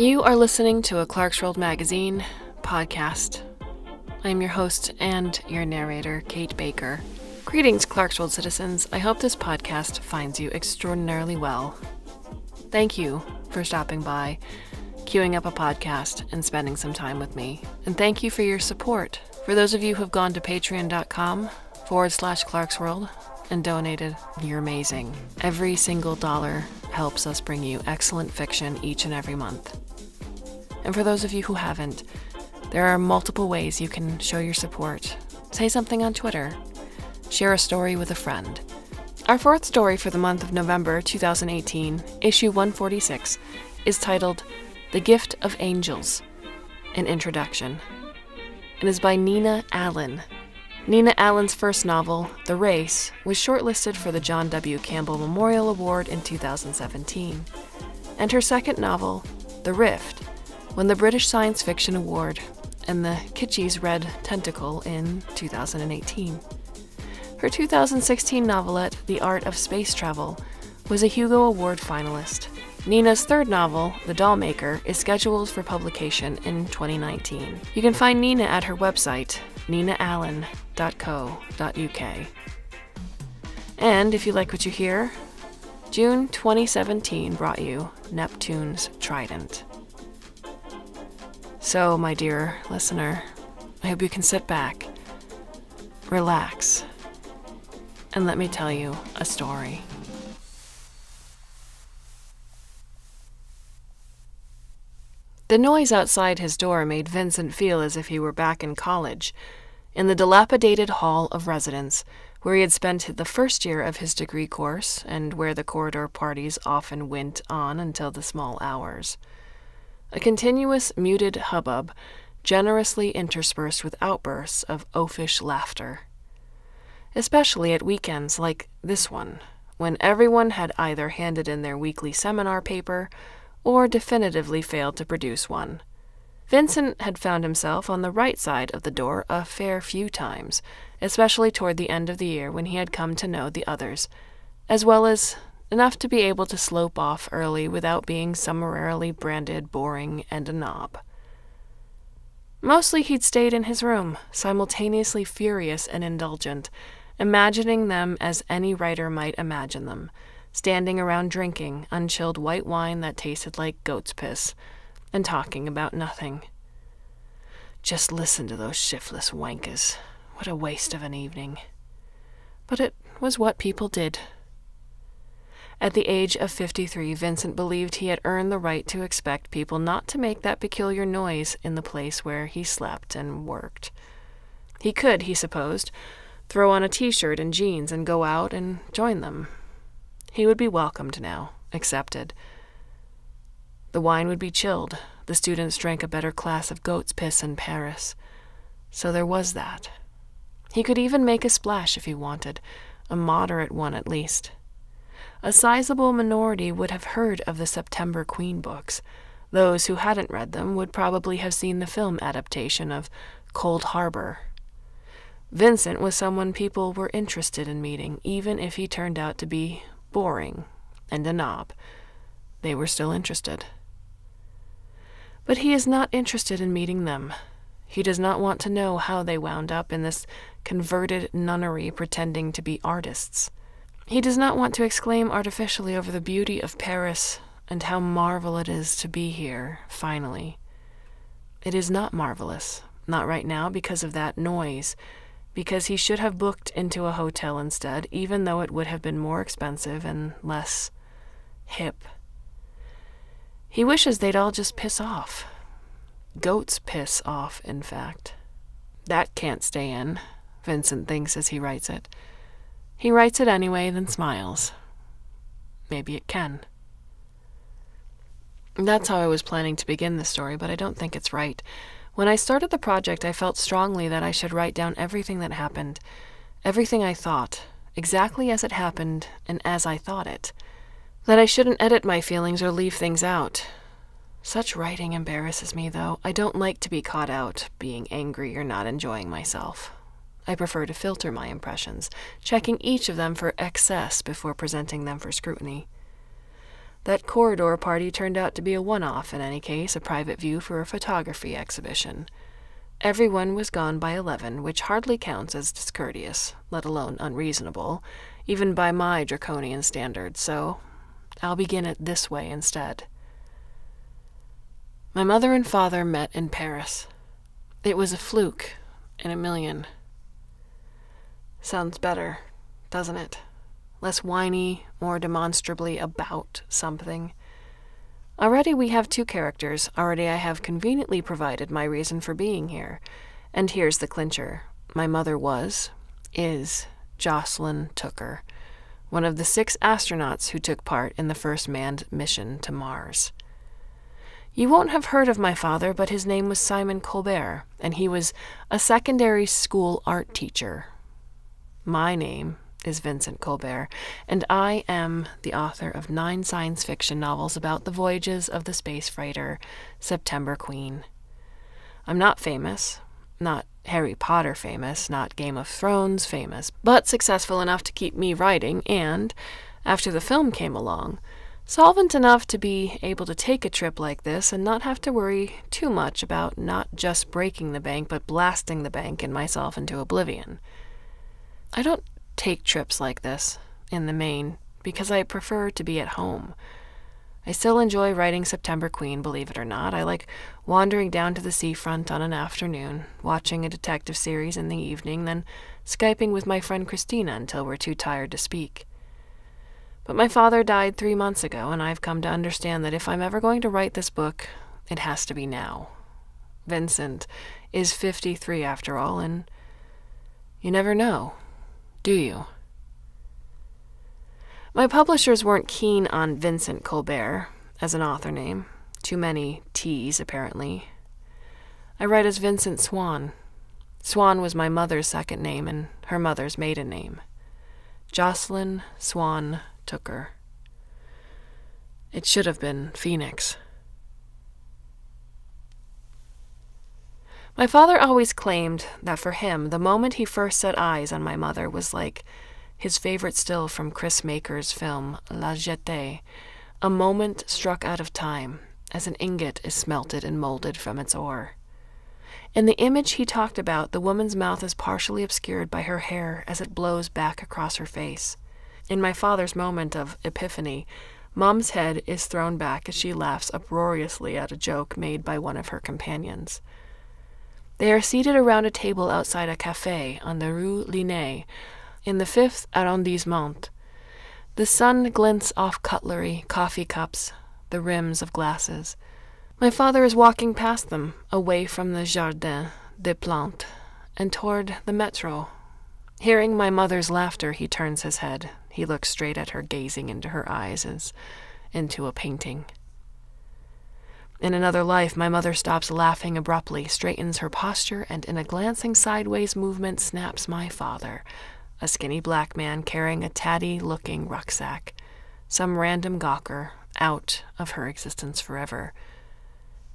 You are listening to a Clarkesworld Magazine podcast. I am your host and your narrator, Kate Baker. Greetings, Clarkesworld citizens. I hope this podcast finds you extraordinarily well. Thank you for stopping by, queuing up a podcast, and spending some time with me. And thank you for your support. For those of you who have gone to patreon.com forward slash Clarkesworld and donated, you're amazing. Every single dollar helps us bring you excellent fiction each and every month. And for those of you who haven't, there are multiple ways you can show your support. Say something on Twitter, share a story with a friend. Our fourth story for the month of November 2018, issue 146, is titled The Gift of Angels An Introduction and is by Nina Allan. Nina Allan's first novel, The Race, was shortlisted for the John W. Campbell Memorial Award in 2017. And her second novel, The Rift, won the British Science Fiction Award and the Kitschies Red Tentacle in 2018. Her 2016 novelette, The Art of Space Travel, was a Hugo Award finalist. Nina's third novel, The Dollmaker, is scheduled for publication in 2019. You can find Nina at her website, ninaallan.co.uk. And if you like what you hear, June 2017 brought you Neptune's Trident. So, my dear listener, I hope you can sit back, relax, and let me tell you a story. The noise outside his door made Vincent feel as if he were back in college, in the dilapidated hall of residence, where he had spent the first year of his degree course and where the corridor parties often went on until the small hours. A continuous muted hubbub, generously interspersed with outbursts of oafish laughter. Especially at weekends like this one, when everyone had either handed in their weekly seminar paper or definitively failed to produce one. Vincent had found himself on the right side of the door a fair few times, especially toward the end of the year when he had come to know the others, as well as enough to be able to slope off early without being summarily branded boring and a knob. Mostly he'd stayed in his room, simultaneously furious and indulgent, imagining them as any writer might imagine them standing around drinking unchilled white wine that tasted like goat's piss, and talking about nothing. Just listen to those shiftless wankers. What a waste of an evening. But it was what people did. At the age of 53, Vincent believed he had earned the right to expect people not to make that peculiar noise in the place where he slept and worked. He could, he supposed, throw on a t shirt and jeans and go out and join them, he would be welcomed now, accepted. The wine would be chilled. The students drank a better class of goat's piss in Paris. So there was that. He could even make a splash if he wanted, a moderate one at least. A sizable minority would have heard of the September Queen books. Those who hadn't read them would probably have seen the film adaptation of Cold Harbor. Vincent was someone people were interested in meeting, even if he turned out to be boring, and a knob. They were still interested. But he is not interested in meeting them. He does not want to know how they wound up in this converted nunnery pretending to be artists. He does not want to exclaim artificially over the beauty of Paris and how marvel it is to be here, finally. It is not marvelous, not right now because of that noise because he should have booked into a hotel instead, even though it would have been more expensive and less hip. He wishes they'd all just piss off. Goats piss off, in fact. That can't stay in, Vincent thinks as he writes it. He writes it anyway, then smiles. Maybe it can. That's how I was planning to begin the story, but I don't think it's right. When I started the project, I felt strongly that I should write down everything that happened, everything I thought, exactly as it happened and as I thought it. That I shouldn't edit my feelings or leave things out. Such writing embarrasses me, though. I don't like to be caught out being angry or not enjoying myself. I prefer to filter my impressions, checking each of them for excess before presenting them for scrutiny. That corridor party turned out to be a one off, in any case, a private view for a photography exhibition. Everyone was gone by eleven, which hardly counts as discourteous, let alone unreasonable, even by my draconian standards, so I'll begin it this way instead. My mother and father met in Paris. It was a fluke in a million. Sounds better, doesn't it? Less whiny, more demonstrably about something. Already we have two characters. Already I have conveniently provided my reason for being here. And here's the clincher. My mother was, is, Jocelyn Tooker, one of the six astronauts who took part in the first manned mission to Mars. You won't have heard of my father, but his name was Simon Colbert, and he was a secondary school art teacher. My name is Vincent Colbert, and I am the author of nine science fiction novels about the voyages of the space freighter September Queen. I'm not famous, not Harry Potter famous, not Game of Thrones famous, but successful enough to keep me writing, and, after the film came along, solvent enough to be able to take a trip like this and not have to worry too much about not just breaking the bank, but blasting the bank and myself into oblivion. I don't take trips like this, in the main, because I prefer to be at home. I still enjoy writing September Queen, believe it or not. I like wandering down to the seafront on an afternoon, watching a detective series in the evening, then Skyping with my friend Christina until we're too tired to speak. But my father died three months ago, and I've come to understand that if I'm ever going to write this book, it has to be now. Vincent is 53 after all, and you never know do you? My publishers weren't keen on Vincent Colbert as an author name. Too many T's, apparently. I write as Vincent Swan. Swan was my mother's second name and her mother's maiden name. Jocelyn Swan Tooker. It should have been Phoenix. My father always claimed that for him, the moment he first set eyes on my mother was like his favorite still from Chris Marker's film La Jetée, a moment struck out of time, as an ingot is smelted and molded from its ore. In the image he talked about, the woman's mouth is partially obscured by her hair as it blows back across her face. In my father's moment of epiphany, Mom's head is thrown back as she laughs uproariously at a joke made by one of her companions. They are seated around a table outside a cafe on the Rue Linné, in the fifth arrondissement. The sun glints off cutlery, coffee cups, the rims of glasses. My father is walking past them, away from the Jardin des Plantes, and toward the metro. Hearing my mother's laughter, he turns his head. He looks straight at her, gazing into her eyes as into a painting. In another life, my mother stops laughing abruptly, straightens her posture, and in a glancing sideways movement snaps my father, a skinny black man carrying a tatty looking rucksack, some random gawker, out of her existence forever.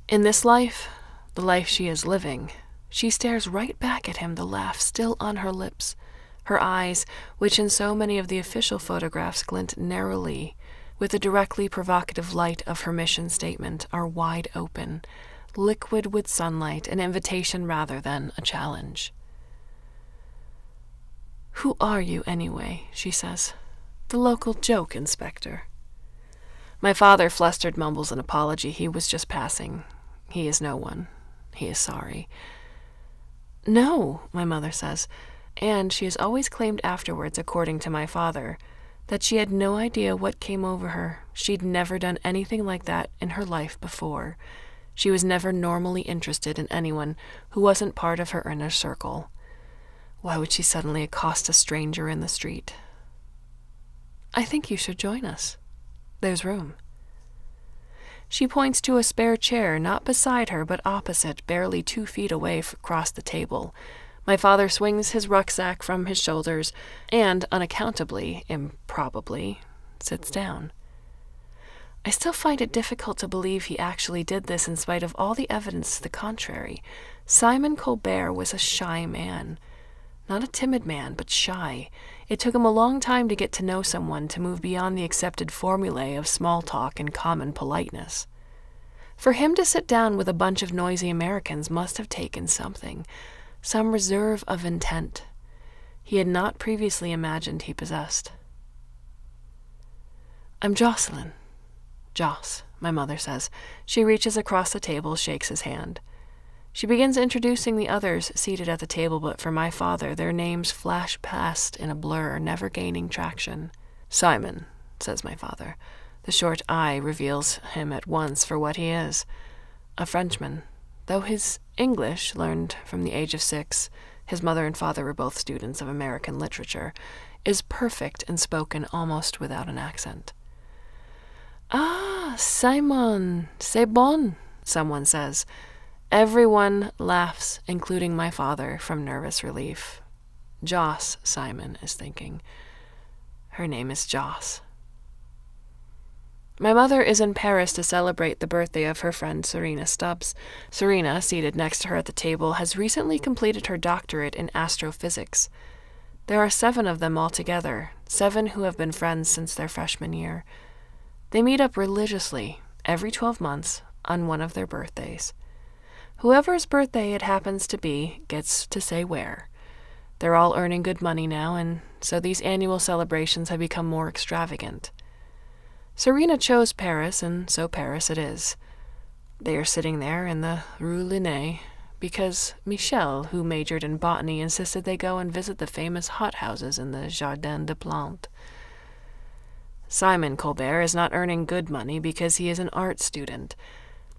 In this life, the life she is living, she stares right back at him, the laugh still on her lips. Her eyes, which in so many of the official photographs glint narrowly, with the directly provocative light of her mission statement, are wide open, liquid with sunlight, an invitation rather than a challenge. Who are you, anyway? she says. The local joke inspector. My father flustered mumbles an apology. He was just passing. He is no one. He is sorry. No, my mother says, and she has always claimed afterwards, according to my father, that she had no idea what came over her. She'd never done anything like that in her life before. She was never normally interested in anyone who wasn't part of her inner circle. Why would she suddenly accost a stranger in the street? I think you should join us. There's room. She points to a spare chair not beside her but opposite, barely two feet away across the table. My father swings his rucksack from his shoulders and, unaccountably, improbably, sits down. I still find it difficult to believe he actually did this in spite of all the evidence to the contrary. Simon Colbert was a shy man. Not a timid man, but shy. It took him a long time to get to know someone to move beyond the accepted formulae of small talk and common politeness. For him to sit down with a bunch of noisy Americans must have taken something, some reserve of intent he had not previously imagined he possessed. I'm Jocelyn. Joss, my mother says. She reaches across the table, shakes his hand. She begins introducing the others seated at the table, but for my father, their names flash past in a blur, never gaining traction. Simon, says my father. The short eye reveals him at once for what he is a Frenchman, though his English, learned from the age of six, his mother and father were both students of American literature, is perfect and spoken almost without an accent. Ah, Simon, c'est bon, someone says. Everyone laughs, including my father, from nervous relief. Joss, Simon is thinking. Her name is Joss. My mother is in Paris to celebrate the birthday of her friend Serena Stubbs. Serena, seated next to her at the table, has recently completed her doctorate in astrophysics. There are seven of them altogether, seven who have been friends since their freshman year. They meet up religiously, every 12 months, on one of their birthdays. Whoever's birthday it happens to be gets to say where. They're all earning good money now, and so these annual celebrations have become more extravagant. Serena chose Paris, and so Paris it is. They are sitting there in the Rue Linné because Michel, who majored in botany, insisted they go and visit the famous hothouses in the Jardin des Plantes. Simon Colbert is not earning good money because he is an art student.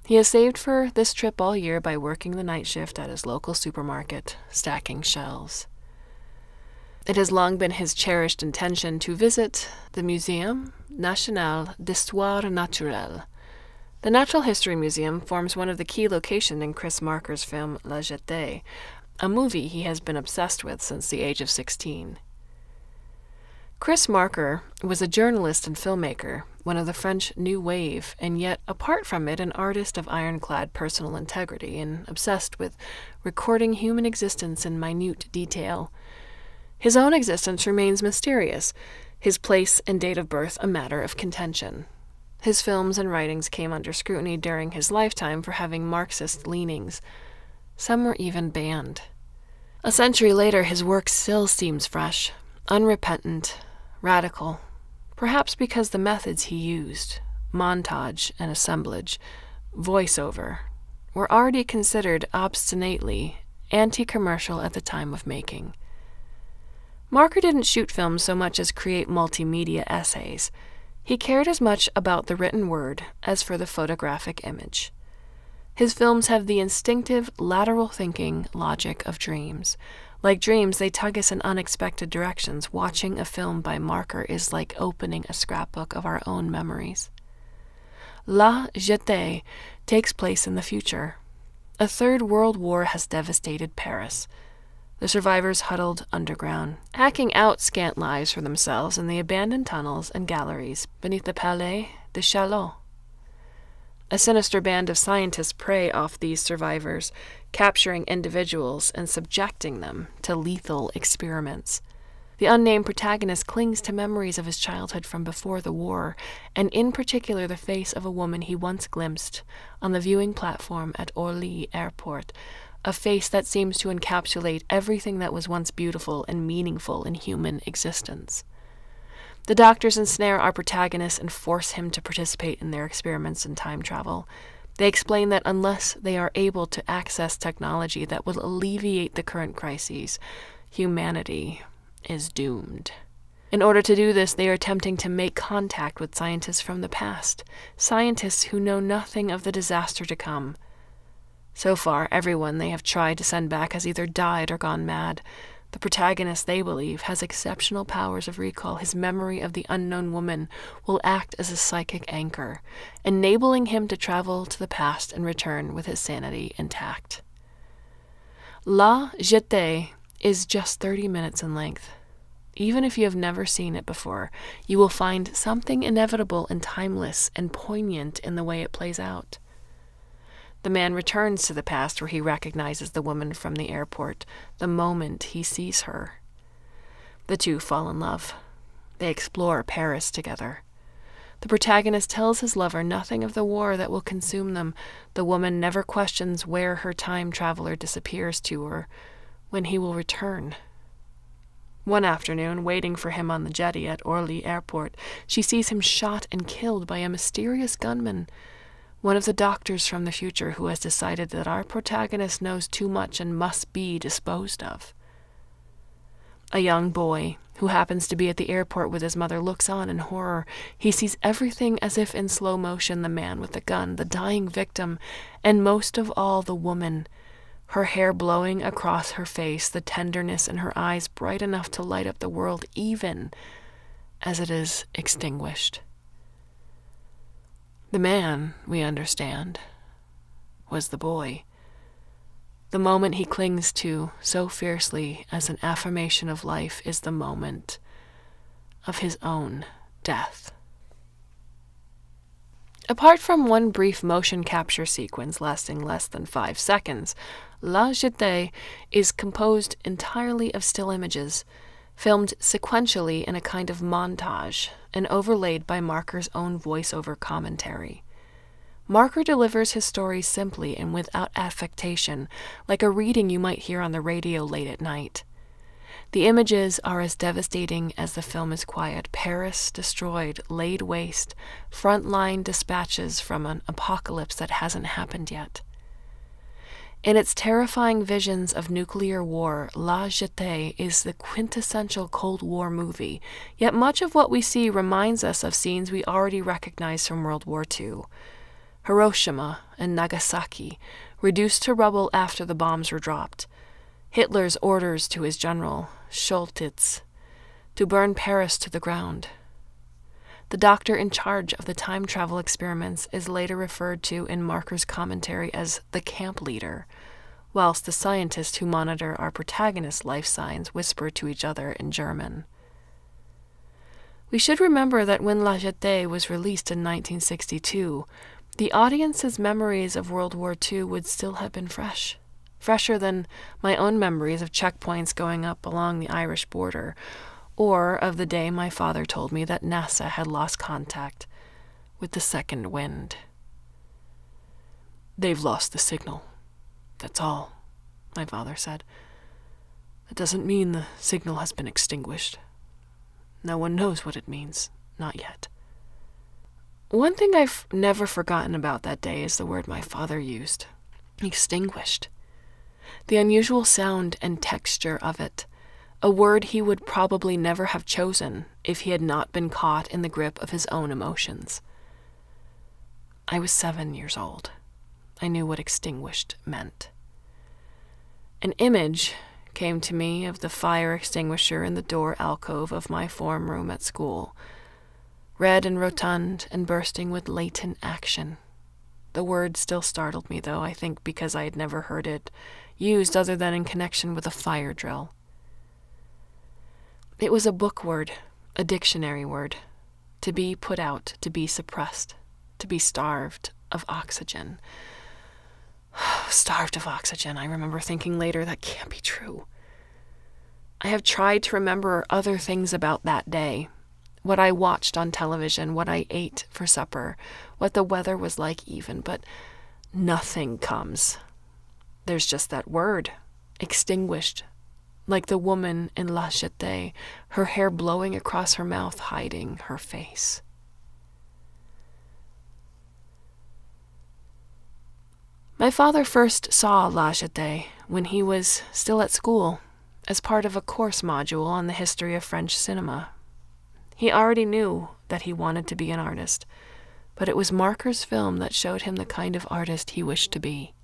He has saved for this trip all year by working the night shift at his local supermarket, stacking shelves. It has long been his cherished intention to visit the Muséum National d'Histoire Naturelle. The Natural History Museum forms one of the key locations in Chris Marker's film La Jetée, a movie he has been obsessed with since the age of 16. Chris Marker was a journalist and filmmaker, one of the French New Wave, and yet, apart from it, an artist of ironclad personal integrity and obsessed with recording human existence in minute detail. His own existence remains mysterious, his place and date of birth a matter of contention. His films and writings came under scrutiny during his lifetime for having Marxist leanings. Some were even banned. A century later, his work still seems fresh, unrepentant, radical, perhaps because the methods he used montage and assemblage, voiceover were already considered obstinately anti commercial at the time of making. Marker didn't shoot films so much as create multimedia essays. He cared as much about the written word as for the photographic image. His films have the instinctive, lateral thinking logic of dreams, like dreams, they tug us in unexpected directions. Watching a film by Marker is like opening a scrapbook of our own memories. La Jetée takes place in the future. A third world war has devastated Paris. The survivors huddled underground, hacking out scant lives for themselves in the abandoned tunnels and galleries beneath the Palais de Chaillot. A sinister band of scientists prey off these survivors, capturing individuals and subjecting them to lethal experiments. The unnamed protagonist clings to memories of his childhood from before the war, and in particular the face of a woman he once glimpsed on the viewing platform at Orly Airport, a face that seems to encapsulate everything that was once beautiful and meaningful in human existence. The doctors ensnare our protagonist and force him to participate in their experiments in time travel. They explain that unless they are able to access technology that will alleviate the current crises, humanity is doomed. In order to do this, they are attempting to make contact with scientists from the past, scientists who know nothing of the disaster to come. So far, everyone they have tried to send back has either died or gone mad. The protagonist, they believe, has exceptional powers of recall. His memory of the unknown woman will act as a psychic anchor, enabling him to travel to the past and return with his sanity intact. La Jetée is just 30 minutes in length. Even if you have never seen it before, you will find something inevitable and timeless and poignant in the way it plays out. The man returns to the past where he recognizes the woman from the airport the moment he sees her. The two fall in love. They explore Paris together. The protagonist tells his lover nothing of the war that will consume them. The woman never questions where her time traveler disappears to or when he will return. One afternoon, waiting for him on the jetty at Orly Airport, she sees him shot and killed by a mysterious gunman one of the doctors from the future who has decided that our protagonist knows too much and must be disposed of. A young boy who happens to be at the airport with his mother looks on in horror. He sees everything as if in slow motion the man with the gun, the dying victim, and most of all the woman, her hair blowing across her face, the tenderness in her eyes bright enough to light up the world even as it is extinguished. The man, we understand, was the boy. The moment he clings to so fiercely as an affirmation of life is the moment of his own death. Apart from one brief motion capture sequence lasting less than five seconds, La Jetée is composed entirely of still images filmed sequentially in a kind of montage and overlaid by Marker's own voiceover commentary. Marker delivers his story simply and without affectation, like a reading you might hear on the radio late at night. The images are as devastating as the film is quiet. Paris destroyed, laid waste, frontline dispatches from an apocalypse that hasn't happened yet. In its terrifying visions of nuclear war, La Jetée is the quintessential Cold War movie, yet much of what we see reminds us of scenes we already recognize from World War II. Hiroshima and Nagasaki, reduced to rubble after the bombs were dropped. Hitler's orders to his general, Choltitz, to burn Paris to the ground. The doctor in charge of the time travel experiments is later referred to in Marker's commentary as the camp leader, whilst the scientists who monitor our protagonist's life signs whisper to each other in German. We should remember that when La Jetée was released in 1962, the audience's memories of World War II would still have been fresh, fresher than my own memories of checkpoints going up along the Irish border or of the day my father told me that NASA had lost contact with the second wind. They've lost the signal. That's all, my father said. That doesn't mean the signal has been extinguished. No one knows what it means, not yet. One thing I've never forgotten about that day is the word my father used extinguished. The unusual sound and texture of it a word he would probably never have chosen if he had not been caught in the grip of his own emotions. I was seven years old. I knew what extinguished meant. An image came to me of the fire extinguisher in the door alcove of my form room at school, red and rotund and bursting with latent action. The word still startled me, though, I think because I had never heard it used other than in connection with a fire drill. It was a book word, a dictionary word. To be put out, to be suppressed, to be starved of oxygen. starved of oxygen, I remember thinking later, that can't be true. I have tried to remember other things about that day what I watched on television, what I ate for supper, what the weather was like, even, but nothing comes. There's just that word extinguished like the woman in La Jetée, her hair blowing across her mouth, hiding her face. My father first saw La Jetée when he was still at school, as part of a course module on the history of French cinema. He already knew that he wanted to be an artist, but it was Marker's film that showed him the kind of artist he wished to be.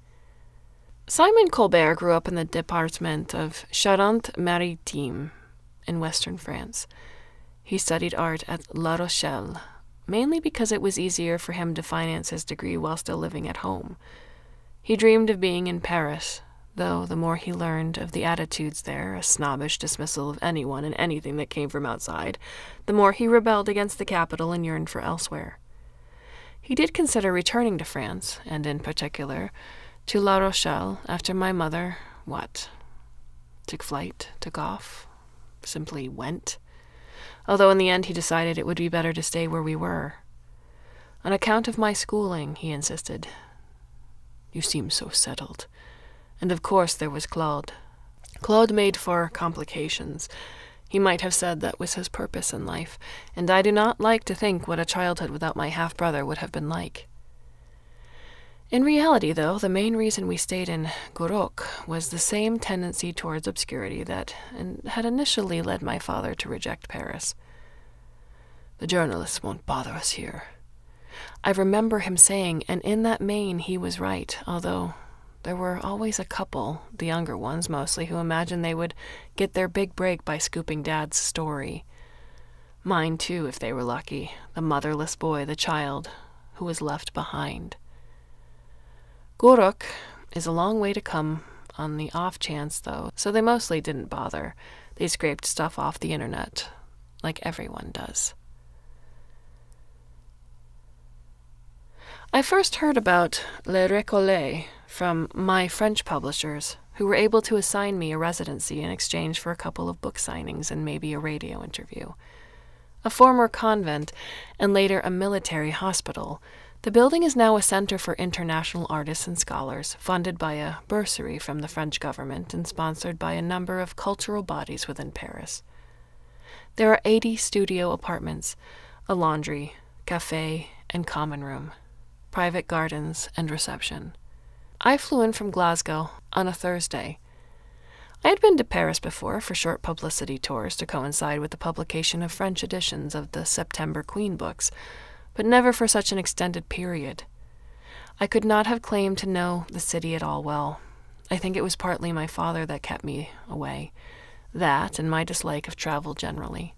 Simon Colbert grew up in the department of Charente-Maritime in western France. He studied art at La Rochelle, mainly because it was easier for him to finance his degree while still living at home. He dreamed of being in Paris, though the more he learned of the attitudes there, a snobbish dismissal of anyone and anything that came from outside, the more he rebelled against the capital and yearned for elsewhere. He did consider returning to France, and in particular to La Rochelle after my mother, what? Took flight, took off, simply went. Although in the end he decided it would be better to stay where we were. On account of my schooling, he insisted. You seem so settled. And of course there was Claude. Claude made for complications. He might have said that was his purpose in life, and I do not like to think what a childhood without my half brother would have been like. In reality, though, the main reason we stayed in Gourock was the same tendency towards obscurity that had initially led my father to reject Paris. The journalists won't bother us here. I remember him saying, and in that main he was right, although there were always a couple, the younger ones mostly, who imagined they would get their big break by scooping Dad's story. Mine, too, if they were lucky, the motherless boy, the child, who was left behind. Gourock is a long way to come on the off chance, though, so they mostly didn't bother. They scraped stuff off the internet, like everyone does. I first heard about Les Recollets from my French publishers, who were able to assign me a residency in exchange for a couple of book signings and maybe a radio interview. A former convent and later a military hospital the building is now a center for international artists and scholars, funded by a bursary from the French government and sponsored by a number of cultural bodies within Paris. There are 80 studio apartments, a laundry, cafe, and common room, private gardens, and reception. I flew in from Glasgow on a Thursday. I had been to Paris before for short publicity tours to coincide with the publication of French editions of the September Queen books but never for such an extended period. I could not have claimed to know the city at all well. I think it was partly my father that kept me away, that and my dislike of travel generally.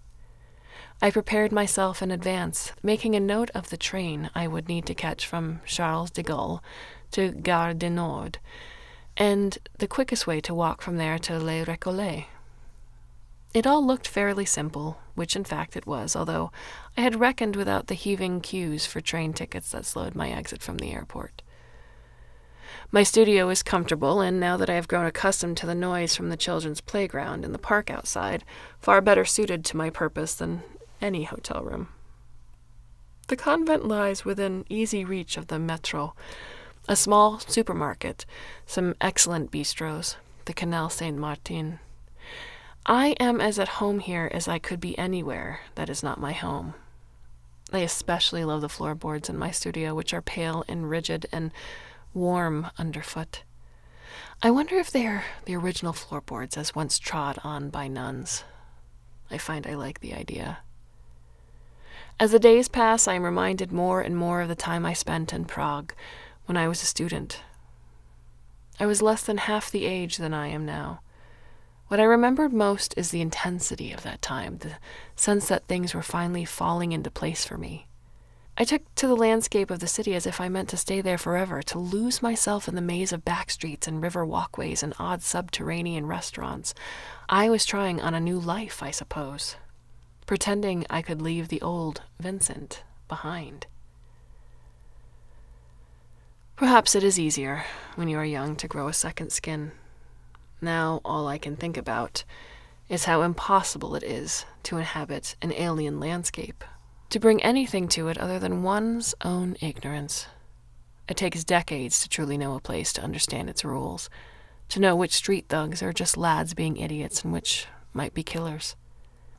I prepared myself in advance, making a note of the train I would need to catch from Charles de Gaulle to Gare du Nord, and the quickest way to walk from there to Les Recollets. It all looked fairly simple, which in fact it was, although I had reckoned without the heaving queues for train tickets that slowed my exit from the airport. My studio is comfortable, and now that I have grown accustomed to the noise from the children's playground and the park outside, far better suited to my purpose than any hotel room. The convent lies within easy reach of the metro, a small supermarket, some excellent bistros, the Canal Saint Martin, I am as at home here as I could be anywhere that is not my home. I especially love the floorboards in my studio, which are pale and rigid and warm underfoot. I wonder if they are the original floorboards as once trod on by nuns. I find I like the idea. As the days pass, I am reminded more and more of the time I spent in Prague when I was a student. I was less than half the age than I am now. What I remembered most is the intensity of that time, the sense that things were finally falling into place for me. I took to the landscape of the city as if I meant to stay there forever, to lose myself in the maze of back streets and river walkways and odd subterranean restaurants. I was trying on a new life, I suppose, pretending I could leave the old Vincent behind. Perhaps it is easier when you are young to grow a second skin now all I can think about is how impossible it is to inhabit an alien landscape, to bring anything to it other than one's own ignorance. It takes decades to truly know a place to understand its rules, to know which street thugs are just lads being idiots and which might be killers,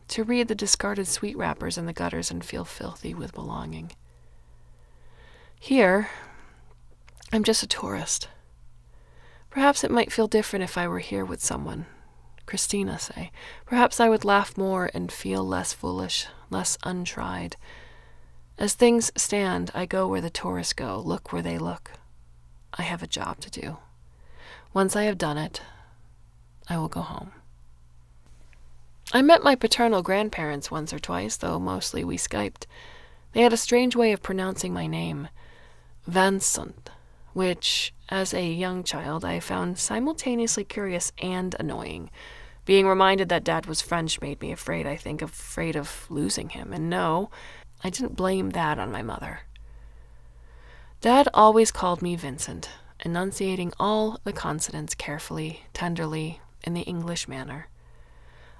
to read the discarded sweet wrappers in the gutters and feel filthy with belonging. Here, I'm just a tourist Perhaps it might feel different if I were here with someone. Christina, say. Perhaps I would laugh more and feel less foolish, less untried. As things stand, I go where the tourists go, look where they look. I have a job to do. Once I have done it, I will go home. I met my paternal grandparents once or twice, though mostly we Skyped. They had a strange way of pronouncing my name. Vincent which, as a young child, I found simultaneously curious and annoying. Being reminded that Dad was French made me afraid, I think, afraid of losing him. And no, I didn't blame that on my mother. Dad always called me Vincent, enunciating all the consonants carefully, tenderly, in the English manner.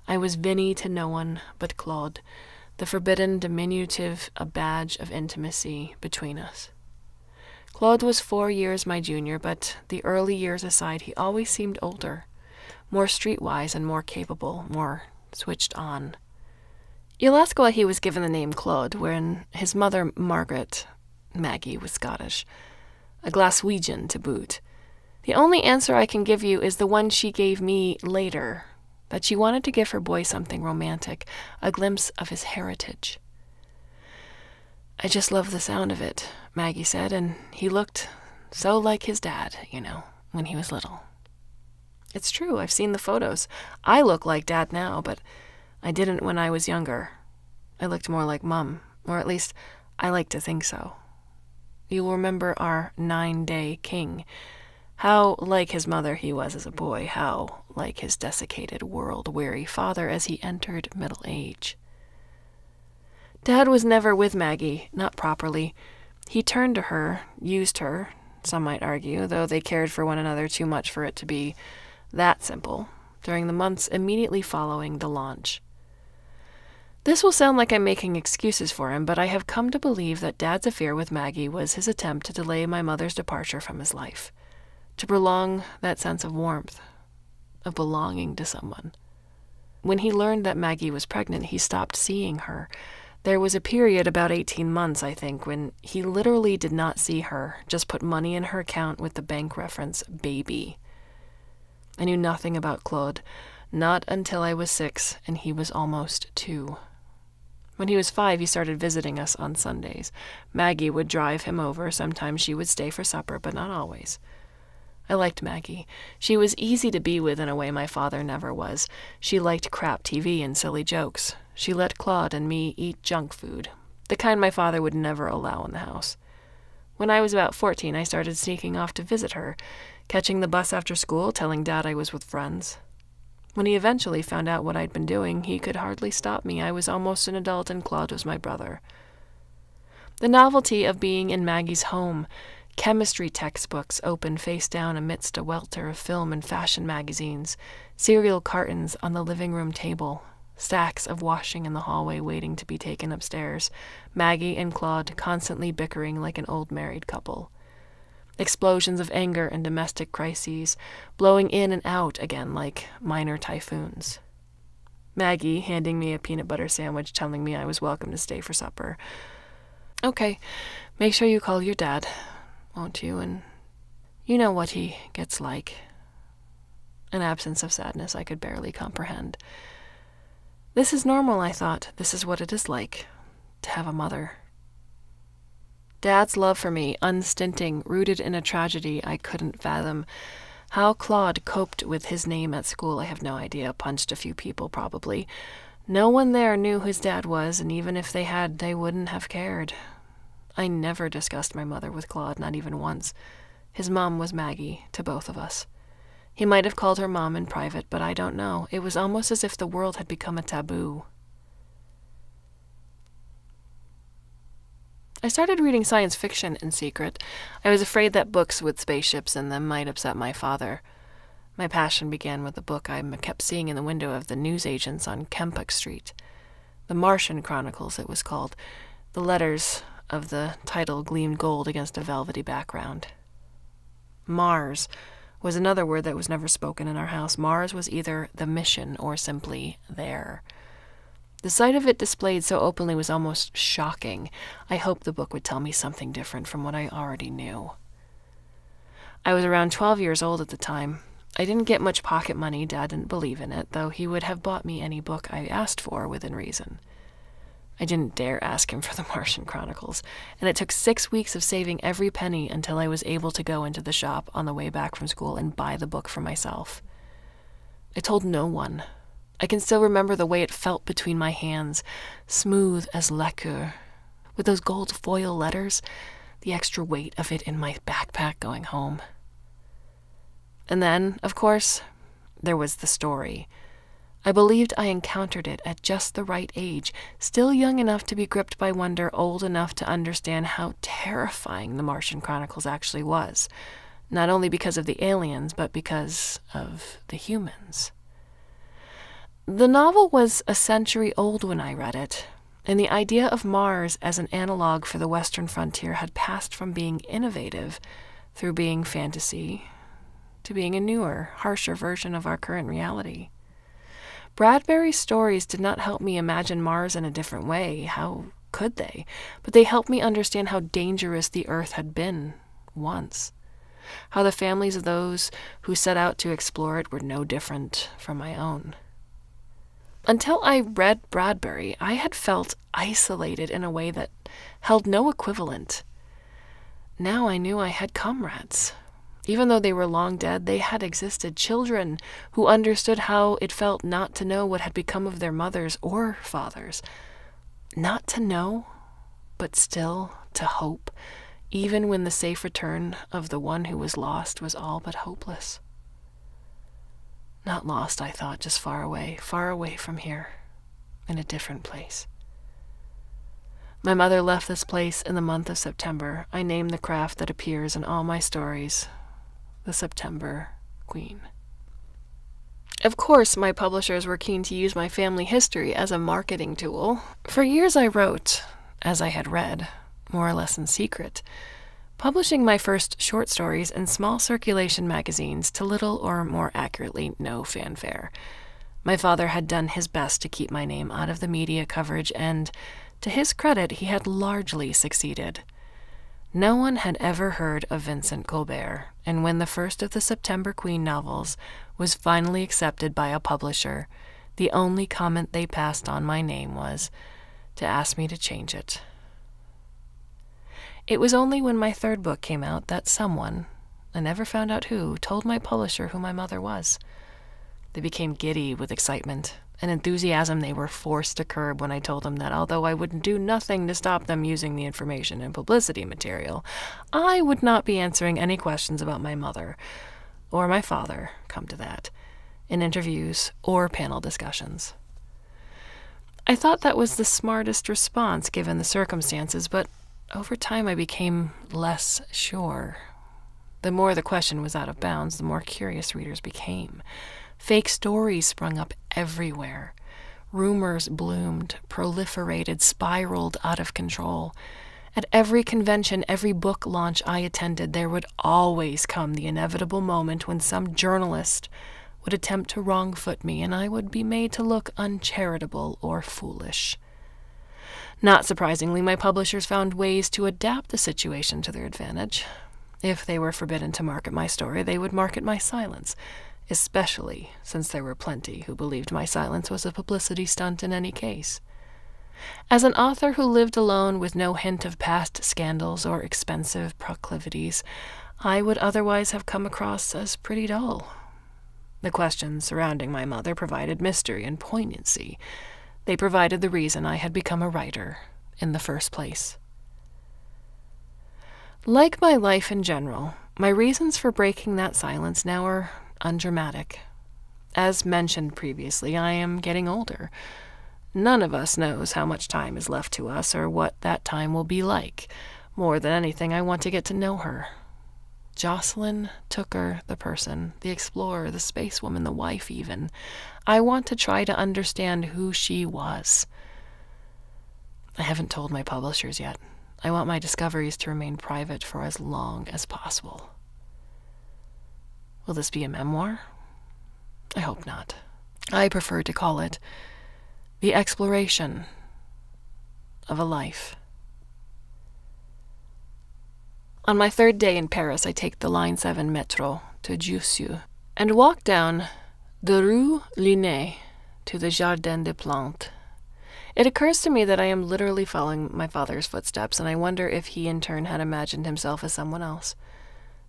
I was Vinny to no one but Claude, the forbidden diminutive a badge of intimacy between us. Claude was four years my junior, but the early years aside, he always seemed older, more streetwise and more capable, more switched on. You'll ask why he was given the name Claude when his mother, Margaret, Maggie, was Scottish, a Glaswegian to boot. The only answer I can give you is the one she gave me later that she wanted to give her boy something romantic, a glimpse of his heritage. I just love the sound of it, Maggie said, and he looked so like his dad, you know, when he was little. It's true, I've seen the photos. I look like dad now, but I didn't when I was younger. I looked more like mum, or at least I like to think so. You'll remember our nine day king. How like his mother he was as a boy, how like his desiccated, world weary father as he entered middle age. Dad was never with Maggie, not properly. He turned to her, used her, some might argue, though they cared for one another too much for it to be that simple, during the months immediately following the launch. This will sound like I'm making excuses for him, but I have come to believe that Dad's affair with Maggie was his attempt to delay my mother's departure from his life, to prolong that sense of warmth, of belonging to someone. When he learned that Maggie was pregnant, he stopped seeing her. There was a period, about 18 months, I think, when he literally did not see her, just put money in her account with the bank reference baby. I knew nothing about Claude, not until I was six and he was almost two. When he was five, he started visiting us on Sundays. Maggie would drive him over. Sometimes she would stay for supper, but not always. I liked Maggie. She was easy to be with in a way my father never was. She liked crap TV and silly jokes. She let Claude and me eat junk food, the kind my father would never allow in the house. When I was about 14, I started sneaking off to visit her, catching the bus after school, telling Dad I was with friends. When he eventually found out what I'd been doing, he could hardly stop me. I was almost an adult, and Claude was my brother. The novelty of being in Maggie's home, chemistry textbooks open face down amidst a welter of film and fashion magazines, cereal cartons on the living room table, stacks of washing in the hallway waiting to be taken upstairs, Maggie and Claude constantly bickering like an old married couple explosions of anger and domestic crises, blowing in and out again like minor typhoons. Maggie handing me a peanut butter sandwich, telling me I was welcome to stay for supper. Okay, make sure you call your dad, won't you? And you know what he gets like. An absence of sadness I could barely comprehend. This is normal, I thought. This is what it is like to have a mother. Dad's love for me, unstinting, rooted in a tragedy I couldn't fathom. How Claude coped with his name at school, I have no idea. Punched a few people, probably. No one there knew whose dad was, and even if they had, they wouldn't have cared. I never discussed my mother with Claude, not even once. His mom was Maggie, to both of us. He might have called her mom in private, but I don't know. It was almost as if the world had become a taboo. I started reading science fiction in secret. I was afraid that books with spaceships in them might upset my father. My passion began with a book I kept seeing in the window of the newsagents on Kempock Street. The Martian Chronicles, it was called. The letters of the title gleamed gold against a velvety background. Mars was another word that was never spoken in our house. Mars was either the mission or simply there. The sight of it displayed so openly was almost shocking. I hoped the book would tell me something different from what I already knew. I was around 12 years old at the time. I didn't get much pocket money. Dad didn't believe in it, though he would have bought me any book I asked for within reason. I didn't dare ask him for the Martian Chronicles, and it took six weeks of saving every penny until I was able to go into the shop on the way back from school and buy the book for myself. I told no one. I can still remember the way it felt between my hands, smooth as lacquer, with those gold foil letters, the extra weight of it in my backpack going home. And then, of course, there was the story. I believed I encountered it at just the right age, still young enough to be gripped by wonder, old enough to understand how terrifying the Martian Chronicles actually was, not only because of the aliens, but because of the humans. The novel was a century old when I read it, and the idea of Mars as an analog for the Western frontier had passed from being innovative through being fantasy to being a newer, harsher version of our current reality. Bradbury's stories did not help me imagine Mars in a different way. How could they? But they helped me understand how dangerous the Earth had been once. How the families of those who set out to explore it were no different from my own. Until I read Bradbury, I had felt isolated in a way that held no equivalent. Now I knew I had comrades, even though they were long dead, they had existed children who understood how it felt not to know what had become of their mothers or fathers. Not to know, but still to hope, even when the safe return of the one who was lost was all but hopeless. Not lost, I thought, just far away, far away from here, in a different place. My mother left this place in the month of September. I name the craft that appears in all my stories the September Queen. Of course, my publishers were keen to use my family history as a marketing tool. For years, I wrote, as I had read, more or less in secret, publishing my first short stories in small circulation magazines to little or more accurately no fanfare. My father had done his best to keep my name out of the media coverage, and to his credit, he had largely succeeded. No one had ever heard of Vincent Colbert, and when the first of the September Queen novels was finally accepted by a publisher, the only comment they passed on my name was to ask me to change it. It was only when my third book came out that someone, I never found out who, told my publisher who my mother was. They became giddy with excitement an enthusiasm they were forced to curb when I told them that although I would do nothing to stop them using the information and publicity material, I would not be answering any questions about my mother or my father, come to that, in interviews or panel discussions. I thought that was the smartest response given the circumstances, but over time I became less sure. The more the question was out of bounds, the more curious readers became. Fake stories sprung up everywhere. Rumors bloomed, proliferated, spiraled out of control. At every convention, every book launch I attended, there would always come the inevitable moment when some journalist would attempt to wrongfoot me and I would be made to look uncharitable or foolish. Not surprisingly, my publishers found ways to adapt the situation to their advantage. If they were forbidden to market my story, they would market my silence, especially since there were plenty who believed my silence was a publicity stunt in any case. As an author who lived alone with no hint of past scandals or expensive proclivities, I would otherwise have come across as pretty dull. The questions surrounding my mother provided mystery and poignancy. They provided the reason I had become a writer in the first place. Like my life in general, my reasons for breaking that silence now are undramatic. As mentioned previously, I am getting older. None of us knows how much time is left to us or what that time will be like. More than anything, I want to get to know her. Jocelyn Tooker, the person, the explorer, the spacewoman, the wife, even. I want to try to understand who she was. I haven't told my publishers yet. I want my discoveries to remain private for as long as possible. Will this be a memoir? I hope not. I prefer to call it The Exploration of a Life. On my third day in Paris, I take the Line 7 metro to Jussieu and walk down the Rue Linné to the Jardin des Plantes. It occurs to me that I am literally following my father's footsteps, and I wonder if he in turn had imagined himself as someone else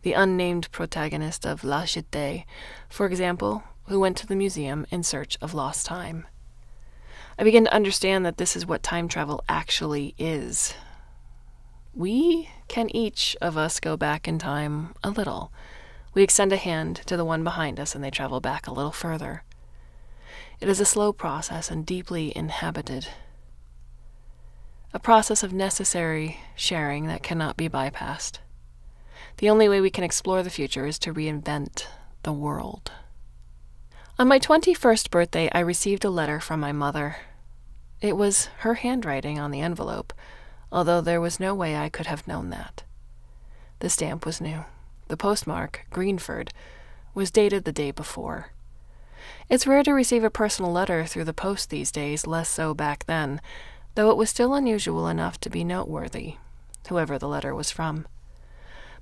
the unnamed protagonist of La Jetée, for example, who went to the museum in search of lost time. I begin to understand that this is what time travel actually is. We can each of us go back in time a little. We extend a hand to the one behind us and they travel back a little further. It is a slow process and deeply inhabited. A process of necessary sharing that cannot be bypassed. The only way we can explore the future is to reinvent the world. On my 21st birthday, I received a letter from my mother. It was her handwriting on the envelope, although there was no way I could have known that. The stamp was new. The postmark, Greenford, was dated the day before. It's rare to receive a personal letter through the post these days, less so back then, though it was still unusual enough to be noteworthy, whoever the letter was from.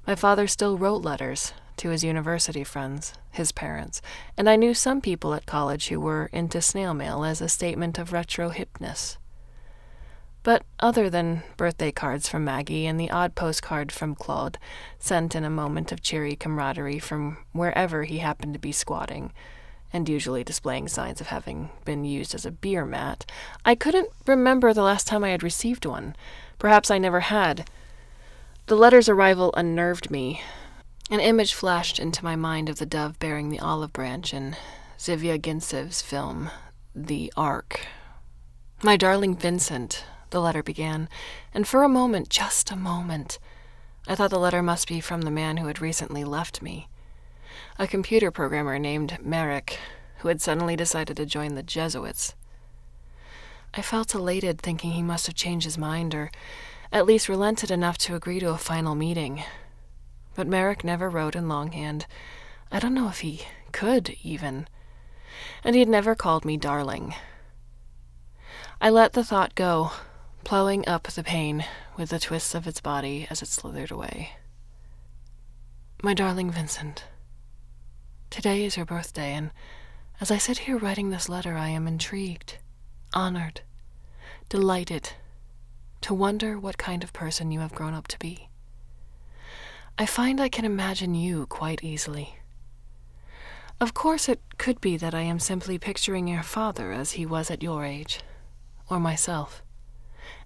My father still wrote letters, to his university friends, his parents, and I knew some people at college who were into snail mail as a statement of retro hipness. But other than birthday cards from Maggie and the odd postcard from Claude, sent in a moment of cheery camaraderie from wherever he happened to be squatting, and usually displaying signs of having been used as a beer mat, I couldn't remember the last time I had received one. Perhaps I never had. The letter's arrival unnerved me, an image flashed into my mind of the dove bearing the olive branch in Zvyagintsev film, The Ark. My darling Vincent, the letter began, and for a moment, just a moment, I thought the letter must be from the man who had recently left me. A computer programmer named Merrick, who had suddenly decided to join the Jesuits. I felt elated, thinking he must have changed his mind, or at least relented enough to agree to a final meeting but Merrick never wrote in longhand. I don't know if he could, even. And he had never called me darling. I let the thought go, plowing up the pain with the twists of its body as it slithered away. My darling Vincent, today is your birthday, and as I sit here writing this letter, I am intrigued, honored, delighted to wonder what kind of person you have grown up to be. I find I can imagine you quite easily. Of course, it could be that I am simply picturing your father as he was at your age, or myself,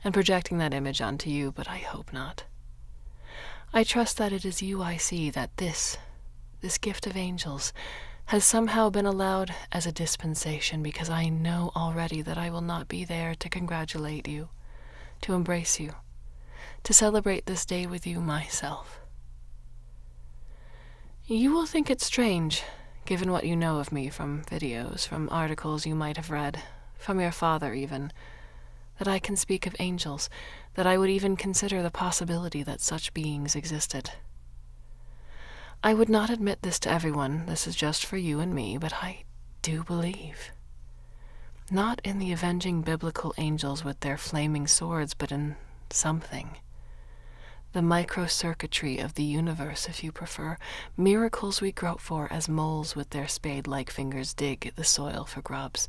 and projecting that image onto you, but I hope not. I trust that it is you I see, that this, this gift of angels, has somehow been allowed as a dispensation because I know already that I will not be there to congratulate you, to embrace you, to celebrate this day with you myself. You will think it strange, given what you know of me from videos, from articles you might have read, from your father even, that I can speak of angels, that I would even consider the possibility that such beings existed. I would not admit this to everyone, this is just for you and me, but I do believe. Not in the avenging biblical angels with their flaming swords, but in something the microcircuitry of the universe, if you prefer, miracles we grope for as moles with their spade like fingers dig the soil for grubs.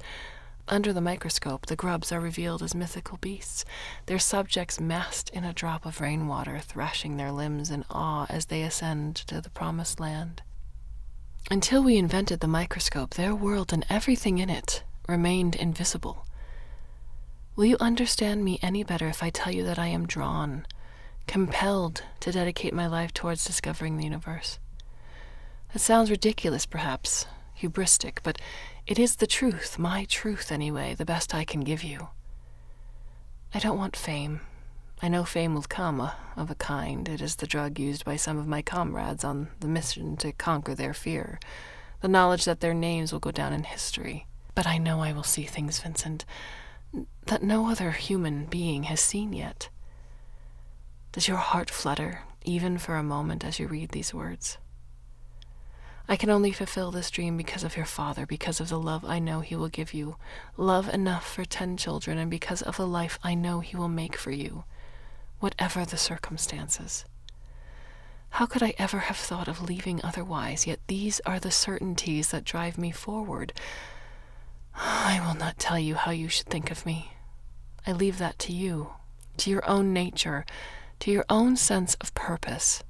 Under the microscope, the grubs are revealed as mythical beasts, their subjects massed in a drop of rainwater, thrashing their limbs in awe as they ascend to the promised land. Until we invented the microscope, their world and everything in it remained invisible. Will you understand me any better if I tell you that I am drawn? compelled to dedicate my life towards discovering the universe. It sounds ridiculous, perhaps, hubristic, but it is the truth, my truth anyway, the best I can give you. I don't want fame. I know fame will come, uh, of a kind. It is the drug used by some of my comrades on the mission to conquer their fear, the knowledge that their names will go down in history. But I know I will see things, Vincent, that no other human being has seen yet. Does your heart flutter, even for a moment, as you read these words? I can only fulfill this dream because of your father, because of the love I know he will give you, love enough for ten children, and because of the life I know he will make for you, whatever the circumstances. How could I ever have thought of leaving otherwise? Yet these are the certainties that drive me forward. I will not tell you how you should think of me. I leave that to you, to your own nature, to your own sense of purpose.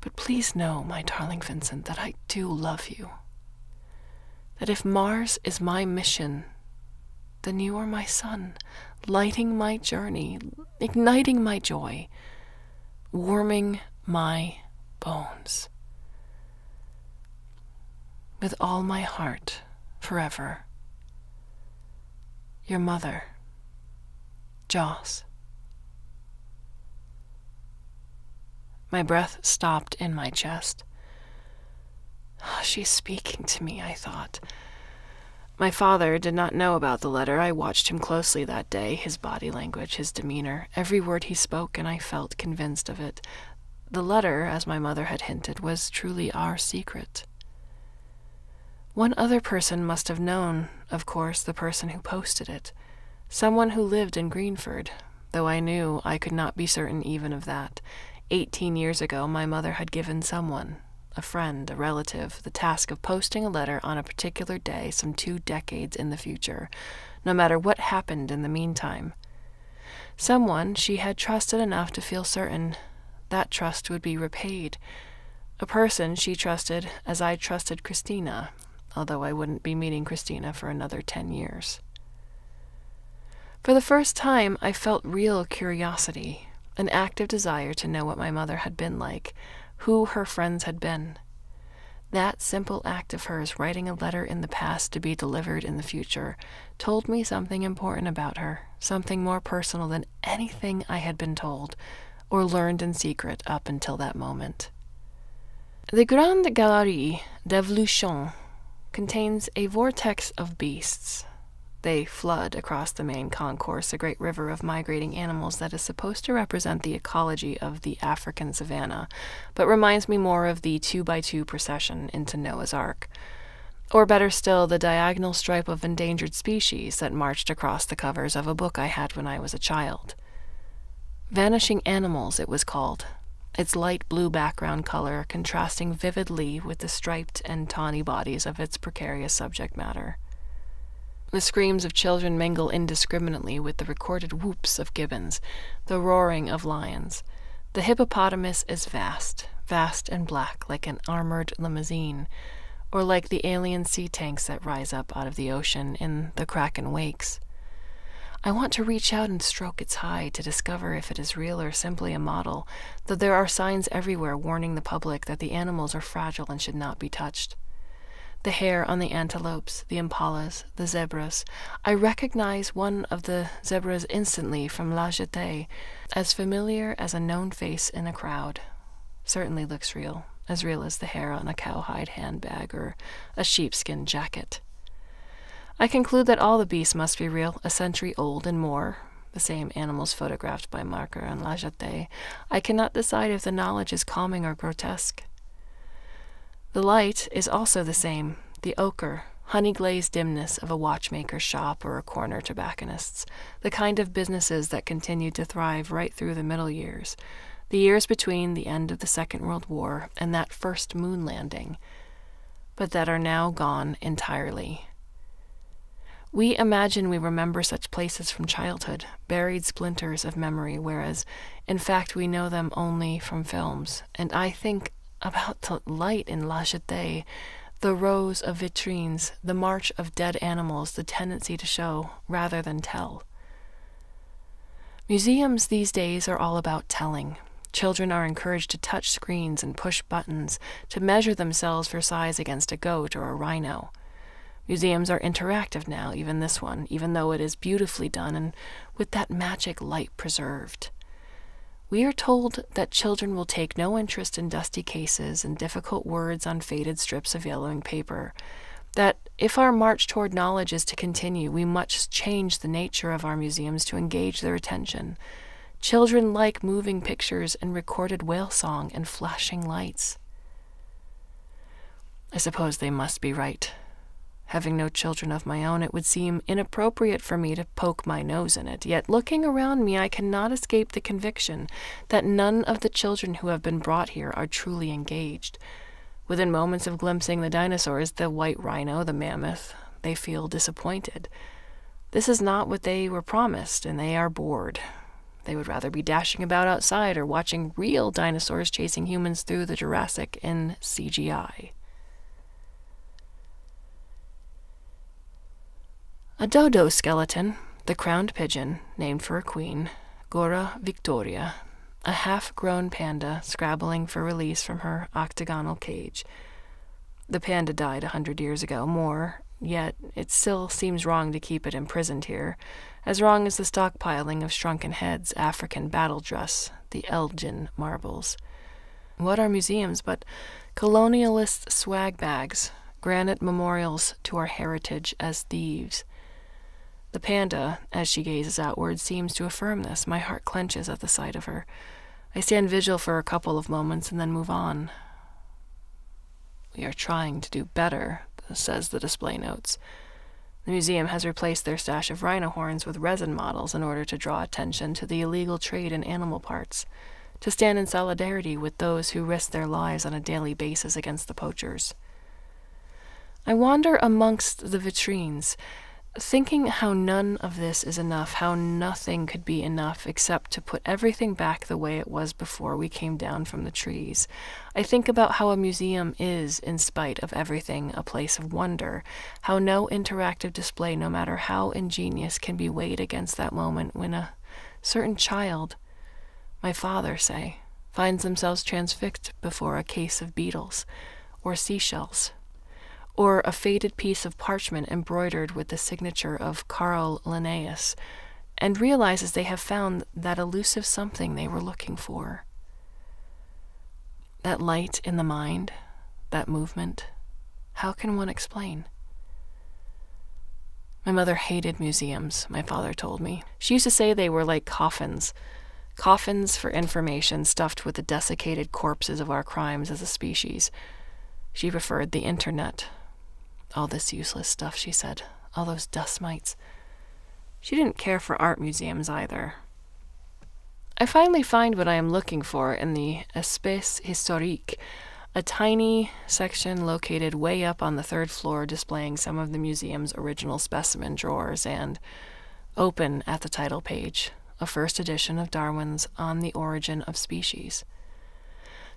But please know, my darling Vincent, that I do love you. That if Mars is my mission, then you are my sun, lighting my journey, igniting my joy, warming my bones. With all my heart, forever. Your mother, Joss. My breath stopped in my chest. She's speaking to me, I thought. My father did not know about the letter. I watched him closely that day, his body language, his demeanor, every word he spoke, and I felt convinced of it. The letter, as my mother had hinted, was truly our secret. One other person must have known, of course, the person who posted it. Someone who lived in Greenford, though I knew I could not be certain even of that. Eighteen years ago, my mother had given someone, a friend, a relative, the task of posting a letter on a particular day some two decades in the future, no matter what happened in the meantime. Someone she had trusted enough to feel certain that trust would be repaid. A person she trusted as I trusted Christina, although I wouldn't be meeting Christina for another ten years. For the first time, I felt real curiosity, an active desire to know what my mother had been like, who her friends had been. That simple act of hers, writing a letter in the past to be delivered in the future, told me something important about her, something more personal than anything I had been told or learned in secret up until that moment. The Grande Galerie d'Evolution contains a vortex of beasts, they flood across the main concourse, a great river of migrating animals that is supposed to represent the ecology of the African savanna, but reminds me more of the two by two procession into Noah's Ark. Or better still, the diagonal stripe of endangered species that marched across the covers of a book I had when I was a child. Vanishing Animals, it was called, its light blue background color contrasting vividly with the striped and tawny bodies of its precarious subject matter. The screams of children mingle indiscriminately with the recorded whoops of gibbons, the roaring of lions. The hippopotamus is vast, vast and black, like an armored limousine, or like the alien sea tanks that rise up out of the ocean in the Kraken wakes. I want to reach out and stroke its hide to discover if it is real or simply a model, though there are signs everywhere warning the public that the animals are fragile and should not be touched the hair on the antelopes, the impalas, the zebras. I recognize one of the zebras instantly from La Jetée, as familiar as a known face in a crowd. Certainly looks real, as real as the hair on a cowhide handbag or a sheepskin jacket. I conclude that all the beasts must be real, a century old and more, the same animals photographed by Marker and La Jetée. I cannot decide if the knowledge is calming or grotesque. The light is also the same, the ochre, honey glazed dimness of a watchmaker's shop or a corner tobacconist's, the kind of businesses that continued to thrive right through the middle years, the years between the end of the Second World War and that first moon landing, but that are now gone entirely. We imagine we remember such places from childhood, buried splinters of memory, whereas, in fact, we know them only from films, and I think about the light in La Jetée, the rows of vitrines, the march of dead animals, the tendency to show rather than tell. Museums these days are all about telling. Children are encouraged to touch screens and push buttons, to measure themselves for size against a goat or a rhino. Museums are interactive now, even this one, even though it is beautifully done and with that magic light preserved. We are told that children will take no interest in dusty cases and difficult words on faded strips of yellowing paper. That if our march toward knowledge is to continue, we must change the nature of our museums to engage their attention. Children like moving pictures and recorded whale song and flashing lights. I suppose they must be right. Having no children of my own, it would seem inappropriate for me to poke my nose in it. Yet, looking around me, I cannot escape the conviction that none of the children who have been brought here are truly engaged. Within moments of glimpsing the dinosaurs, the white rhino, the mammoth, they feel disappointed. This is not what they were promised, and they are bored. They would rather be dashing about outside or watching real dinosaurs chasing humans through the Jurassic in CGI. A dodo skeleton, the crowned pigeon, named for a queen, Goura victoria, a half grown panda scrabbling for release from her octagonal cage. The panda died a hundred years ago, more, yet it still seems wrong to keep it imprisoned here, as wrong as the stockpiling of shrunken heads, African battle dress, the Elgin marbles. What are museums but colonialist swag bags, granite memorials to our heritage as thieves? The panda, as she gazes outward, seems to affirm this. My heart clenches at the sight of her. I stand vigil for a couple of moments and then move on. We are trying to do better, says the display notes. The museum has replaced their stash of rhino horns with resin models in order to draw attention to the illegal trade in animal parts, to stand in solidarity with those who risk their lives on a daily basis against the poachers. I wander amongst the vitrines thinking how none of this is enough, how nothing could be enough except to put everything back the way it was before we came down from the trees. I think about how a museum is, in spite of everything, a place of wonder, how no interactive display, no matter how ingenious, can be weighed against that moment when a certain child, my father, say, finds themselves transfixed before a case of beetles or seashells or a faded piece of parchment embroidered with the signature of Carl Linnaeus, and realizes they have found that elusive something they were looking for. That light in the mind, that movement, how can one explain? My mother hated museums, my father told me. She used to say they were like coffins. Coffins for information stuffed with the desiccated corpses of our crimes as a species. She preferred the internet, all this useless stuff, she said. All those dust mites. She didn't care for art museums either. I finally find what I am looking for in the Espace Historique, a tiny section located way up on the third floor displaying some of the museum's original specimen drawers and, open at the title page, a first edition of Darwin's On the Origin of Species.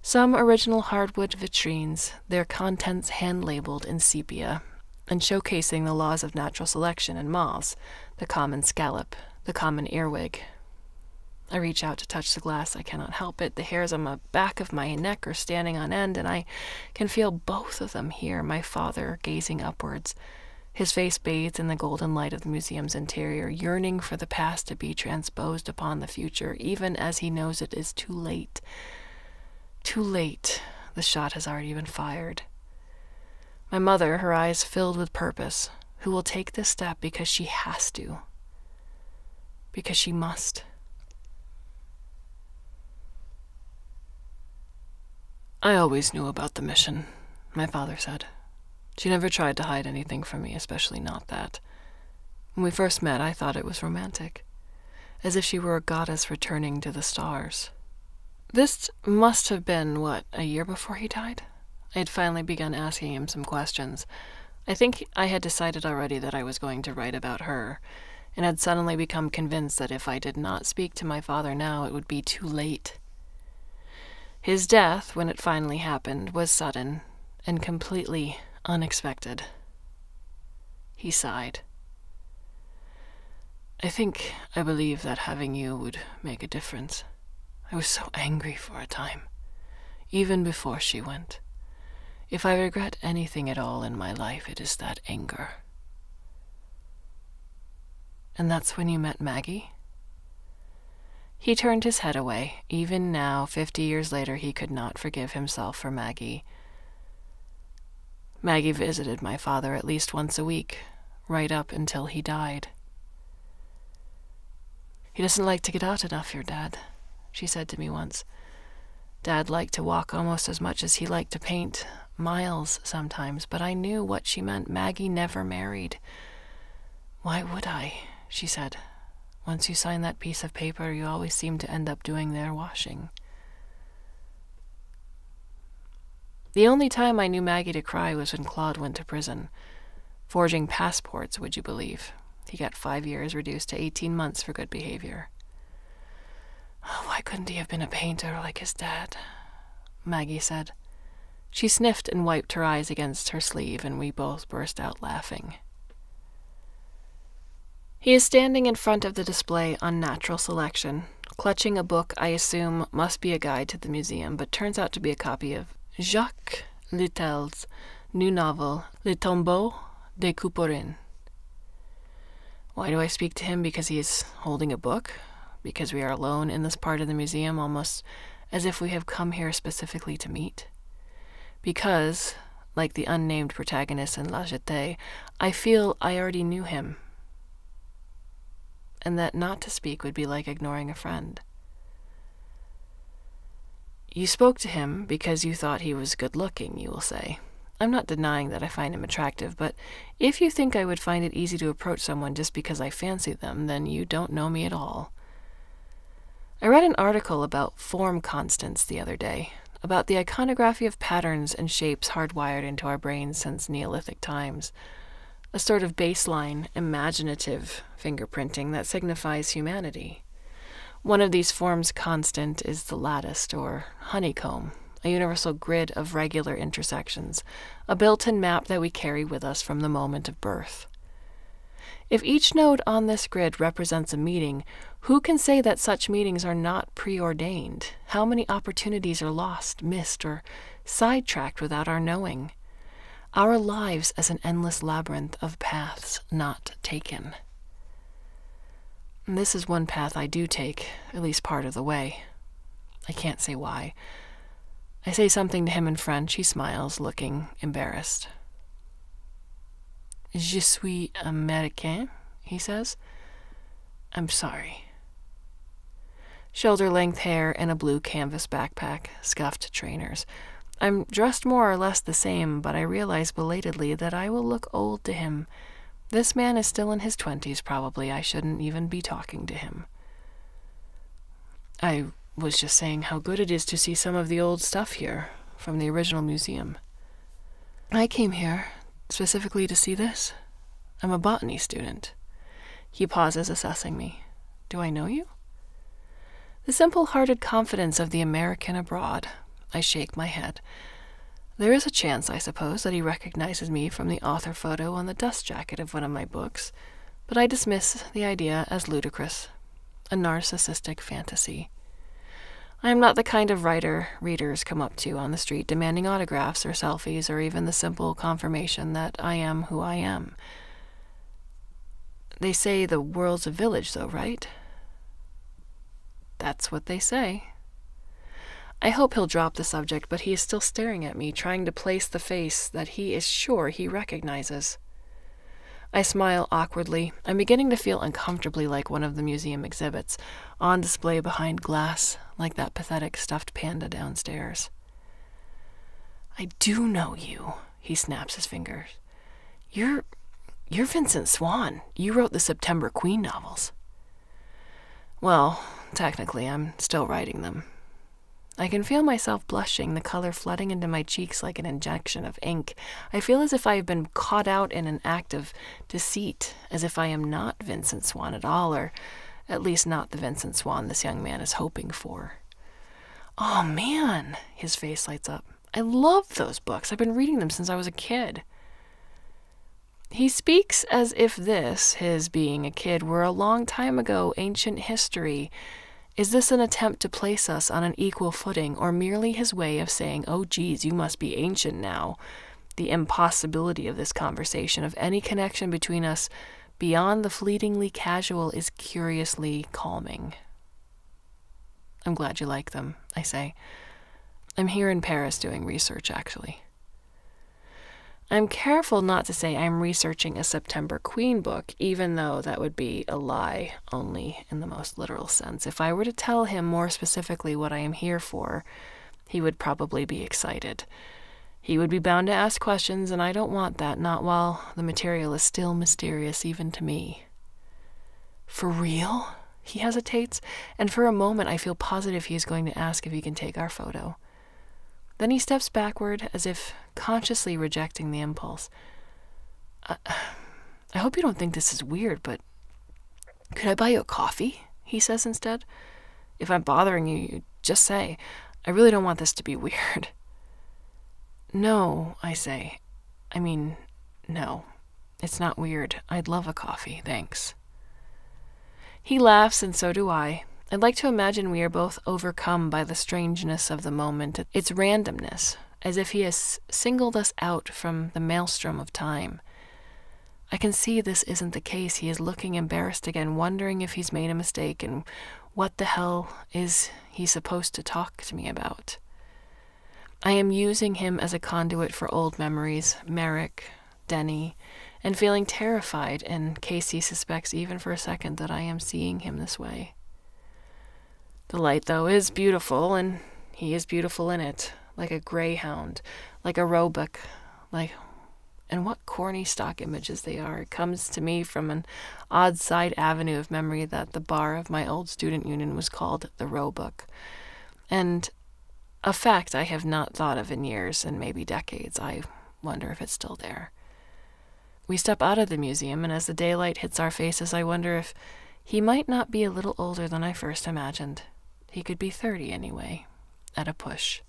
Some original hardwood vitrines, their contents hand labeled in sepia, and showcasing the laws of natural selection in moths, the common scallop, the common earwig. I reach out to touch the glass. I cannot help it. The hairs on the back of my neck are standing on end, and I can feel both of them here, my father gazing upwards, his face bathed in the golden light of the museum's interior, yearning for the past to be transposed upon the future, even as he knows it is too late too late. The shot has already been fired. My mother, her eyes filled with purpose, who will take this step because she has to. Because she must. I always knew about the mission, my father said. She never tried to hide anything from me, especially not that. When we first met, I thought it was romantic, as if she were a goddess returning to the stars. This must have been, what, a year before he died? I had finally begun asking him some questions. I think I had decided already that I was going to write about her, and had suddenly become convinced that if I did not speak to my father now, it would be too late. His death, when it finally happened, was sudden and completely unexpected. He sighed. I think I believe that having you would make a difference. I was so angry for a time, even before she went. If I regret anything at all in my life, it is that anger. And that's when you met Maggie? He turned his head away. Even now, fifty years later, he could not forgive himself for Maggie. Maggie visited my father at least once a week, right up until he died. He doesn't like to get out enough, your dad she said to me once. Dad liked to walk almost as much as he liked to paint, miles sometimes, but I knew what she meant. Maggie never married. Why would I? she said. Once you sign that piece of paper, you always seem to end up doing their washing. The only time I knew Maggie to cry was when Claude went to prison. Forging passports, would you believe? He got five years reduced to 18 months for good behavior. Oh, why couldn't he have been a painter like his dad? Maggie said. She sniffed and wiped her eyes against her sleeve, and we both burst out laughing. He is standing in front of the display on natural selection, clutching a book I assume must be a guide to the museum, but turns out to be a copy of Jacques Littel's new novel, Le Tombeau de Couperin. Why do I speak to him? Because he is holding a book? Because we are alone in this part of the museum, almost as if we have come here specifically to meet? Because, like the unnamed protagonist in La Jetée, I feel I already knew him, and that not to speak would be like ignoring a friend. You spoke to him because you thought he was good looking, you will say. I'm not denying that I find him attractive, but if you think I would find it easy to approach someone just because I fancy them, then you don't know me at all. I read an article about form constants the other day, about the iconography of patterns and shapes hardwired into our brains since Neolithic times, a sort of baseline, imaginative fingerprinting that signifies humanity. One of these forms constant is the lattice or honeycomb, a universal grid of regular intersections, a built in map that we carry with us from the moment of birth. If each node on this grid represents a meeting, who can say that such meetings are not preordained? How many opportunities are lost, missed, or sidetracked without our knowing? Our lives as an endless labyrinth of paths not taken. This is one path I do take, at least part of the way. I can't say why. I say something to him in French. He smiles, looking embarrassed. Je suis américain, he says. I'm sorry. Shoulder length hair and a blue canvas backpack, scuffed trainers. I'm dressed more or less the same, but I realize belatedly that I will look old to him this man is still in his twenties, probably. I shouldn't even be talking to him. I was just saying how good it is to see some of the old stuff here from the original museum. I came here specifically to see this. I'm a botany student. He pauses, assessing me. Do I know you? The simple hearted confidence of the American abroad. I shake my head. There is a chance, I suppose, that he recognizes me from the author photo on the dust jacket of one of my books, but I dismiss the idea as ludicrous, a narcissistic fantasy. I am not the kind of writer readers come up to on the street demanding autographs or selfies or even the simple confirmation that I am who I am. They say the world's a village, though, right? That's what they say. I hope he'll drop the subject, but he is still staring at me, trying to place the face that he is sure he recognizes. I smile awkwardly. I'm beginning to feel uncomfortably like one of the museum exhibits, on display behind glass, like that pathetic stuffed panda downstairs. I do know you, he snaps his fingers. You're. you're Vincent Swan. You wrote the September Queen novels. Well, technically, I'm still writing them. I can feel myself blushing, the color flooding into my cheeks like an injection of ink. I feel as if I have been caught out in an act of deceit, as if I am not Vincent Swan at all, or at least not the Vincent Swan this young man is hoping for. Oh man, his face lights up. I love those books. I've been reading them since I was a kid. He speaks as if this, his being a kid, were a long time ago ancient history is this an attempt to place us on an equal footing, or merely his way of saying, oh, geez, you must be ancient now? The impossibility of this conversation, of any connection between us beyond the fleetingly casual, is curiously calming. I'm glad you like them, I say. I'm here in Paris doing research, actually. I'm careful not to say I'm researching a September Queen book, even though that would be a lie only in the most literal sense. If I were to tell him more specifically what I am here for, he would probably be excited. He would be bound to ask questions, and I don't want that, not while the material is still mysterious even to me. For real? He hesitates, and for a moment I feel positive he is going to ask if he can take our photo. Then he steps backward as if consciously rejecting the impulse. I, I hope you don't think this is weird, but could I buy you a coffee? He says instead. If I'm bothering you, you just say. I really don't want this to be weird. No, I say. I mean, no. It's not weird. I'd love a coffee, thanks. He laughs, and so do I, I'd like to imagine we are both overcome by the strangeness of the moment, its randomness, as if he has singled us out from the maelstrom of time. I can see this isn't the case. He is looking embarrassed again, wondering if he's made a mistake and what the hell is he supposed to talk to me about. I am using him as a conduit for old memories, Merrick, Denny, and feeling terrified in case he suspects even for a second that I am seeing him this way. The light, though, is beautiful, and he is beautiful in it, like a greyhound, like a roebuck, like and what corny stock images they are. It comes to me from an odd side avenue of memory that the bar of my old student union was called the Roebuck. And a fact I have not thought of in years and maybe decades. I wonder if it's still there. We step out of the museum, and as the daylight hits our faces, I wonder if he might not be a little older than I first imagined. He could be 30 anyway, at a push.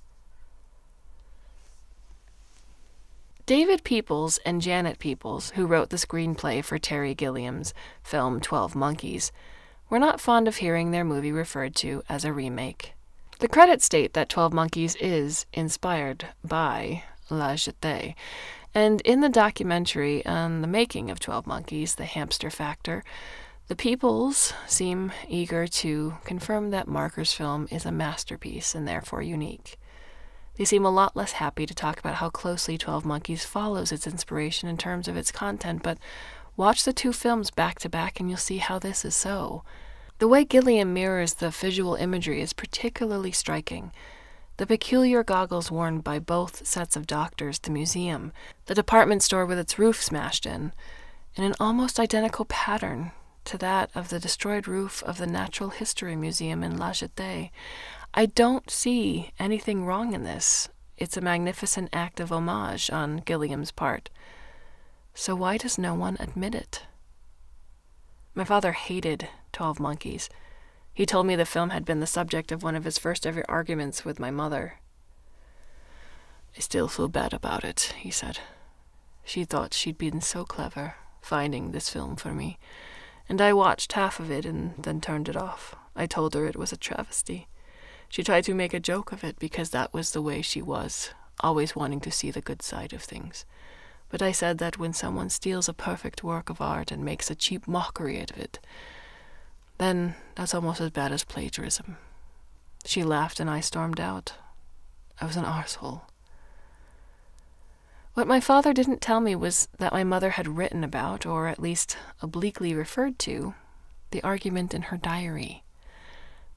David Peoples and Janet Peoples, who wrote the screenplay for Terry Gilliam's film Twelve Monkeys, were not fond of hearing their movie referred to as a remake. The credits state that Twelve Monkeys is inspired by La Jetée, and in the documentary on the making of Twelve Monkeys, The Hamster Factor, the Peoples seem eager to confirm that Marker's film is a masterpiece and therefore unique. They seem a lot less happy to talk about how closely 12 Monkeys follows its inspiration in terms of its content, but watch the two films back to back and you'll see how this is so. The way Gilliam mirrors the visual imagery is particularly striking. The peculiar goggles worn by both sets of doctors, the museum, the department store with its roof smashed in, in an almost identical pattern to that of the destroyed roof of the Natural History Museum in La Jetée. I don't see anything wrong in this. It's a magnificent act of homage on Gilliam's part. So why does no one admit it? My father hated Twelve Monkeys. He told me the film had been the subject of one of his first ever arguments with my mother. I still feel bad about it, he said. She thought she'd been so clever, finding this film for me, and I watched half of it and then turned it off. I told her it was a travesty. She tried to make a joke of it because that was the way she was, always wanting to see the good side of things. But I said that when someone steals a perfect work of art and makes a cheap mockery out of it, then that's almost as bad as plagiarism. She laughed and I stormed out. I was an arsehole. What my father didn't tell me was that my mother had written about, or at least obliquely referred to, the argument in her diary.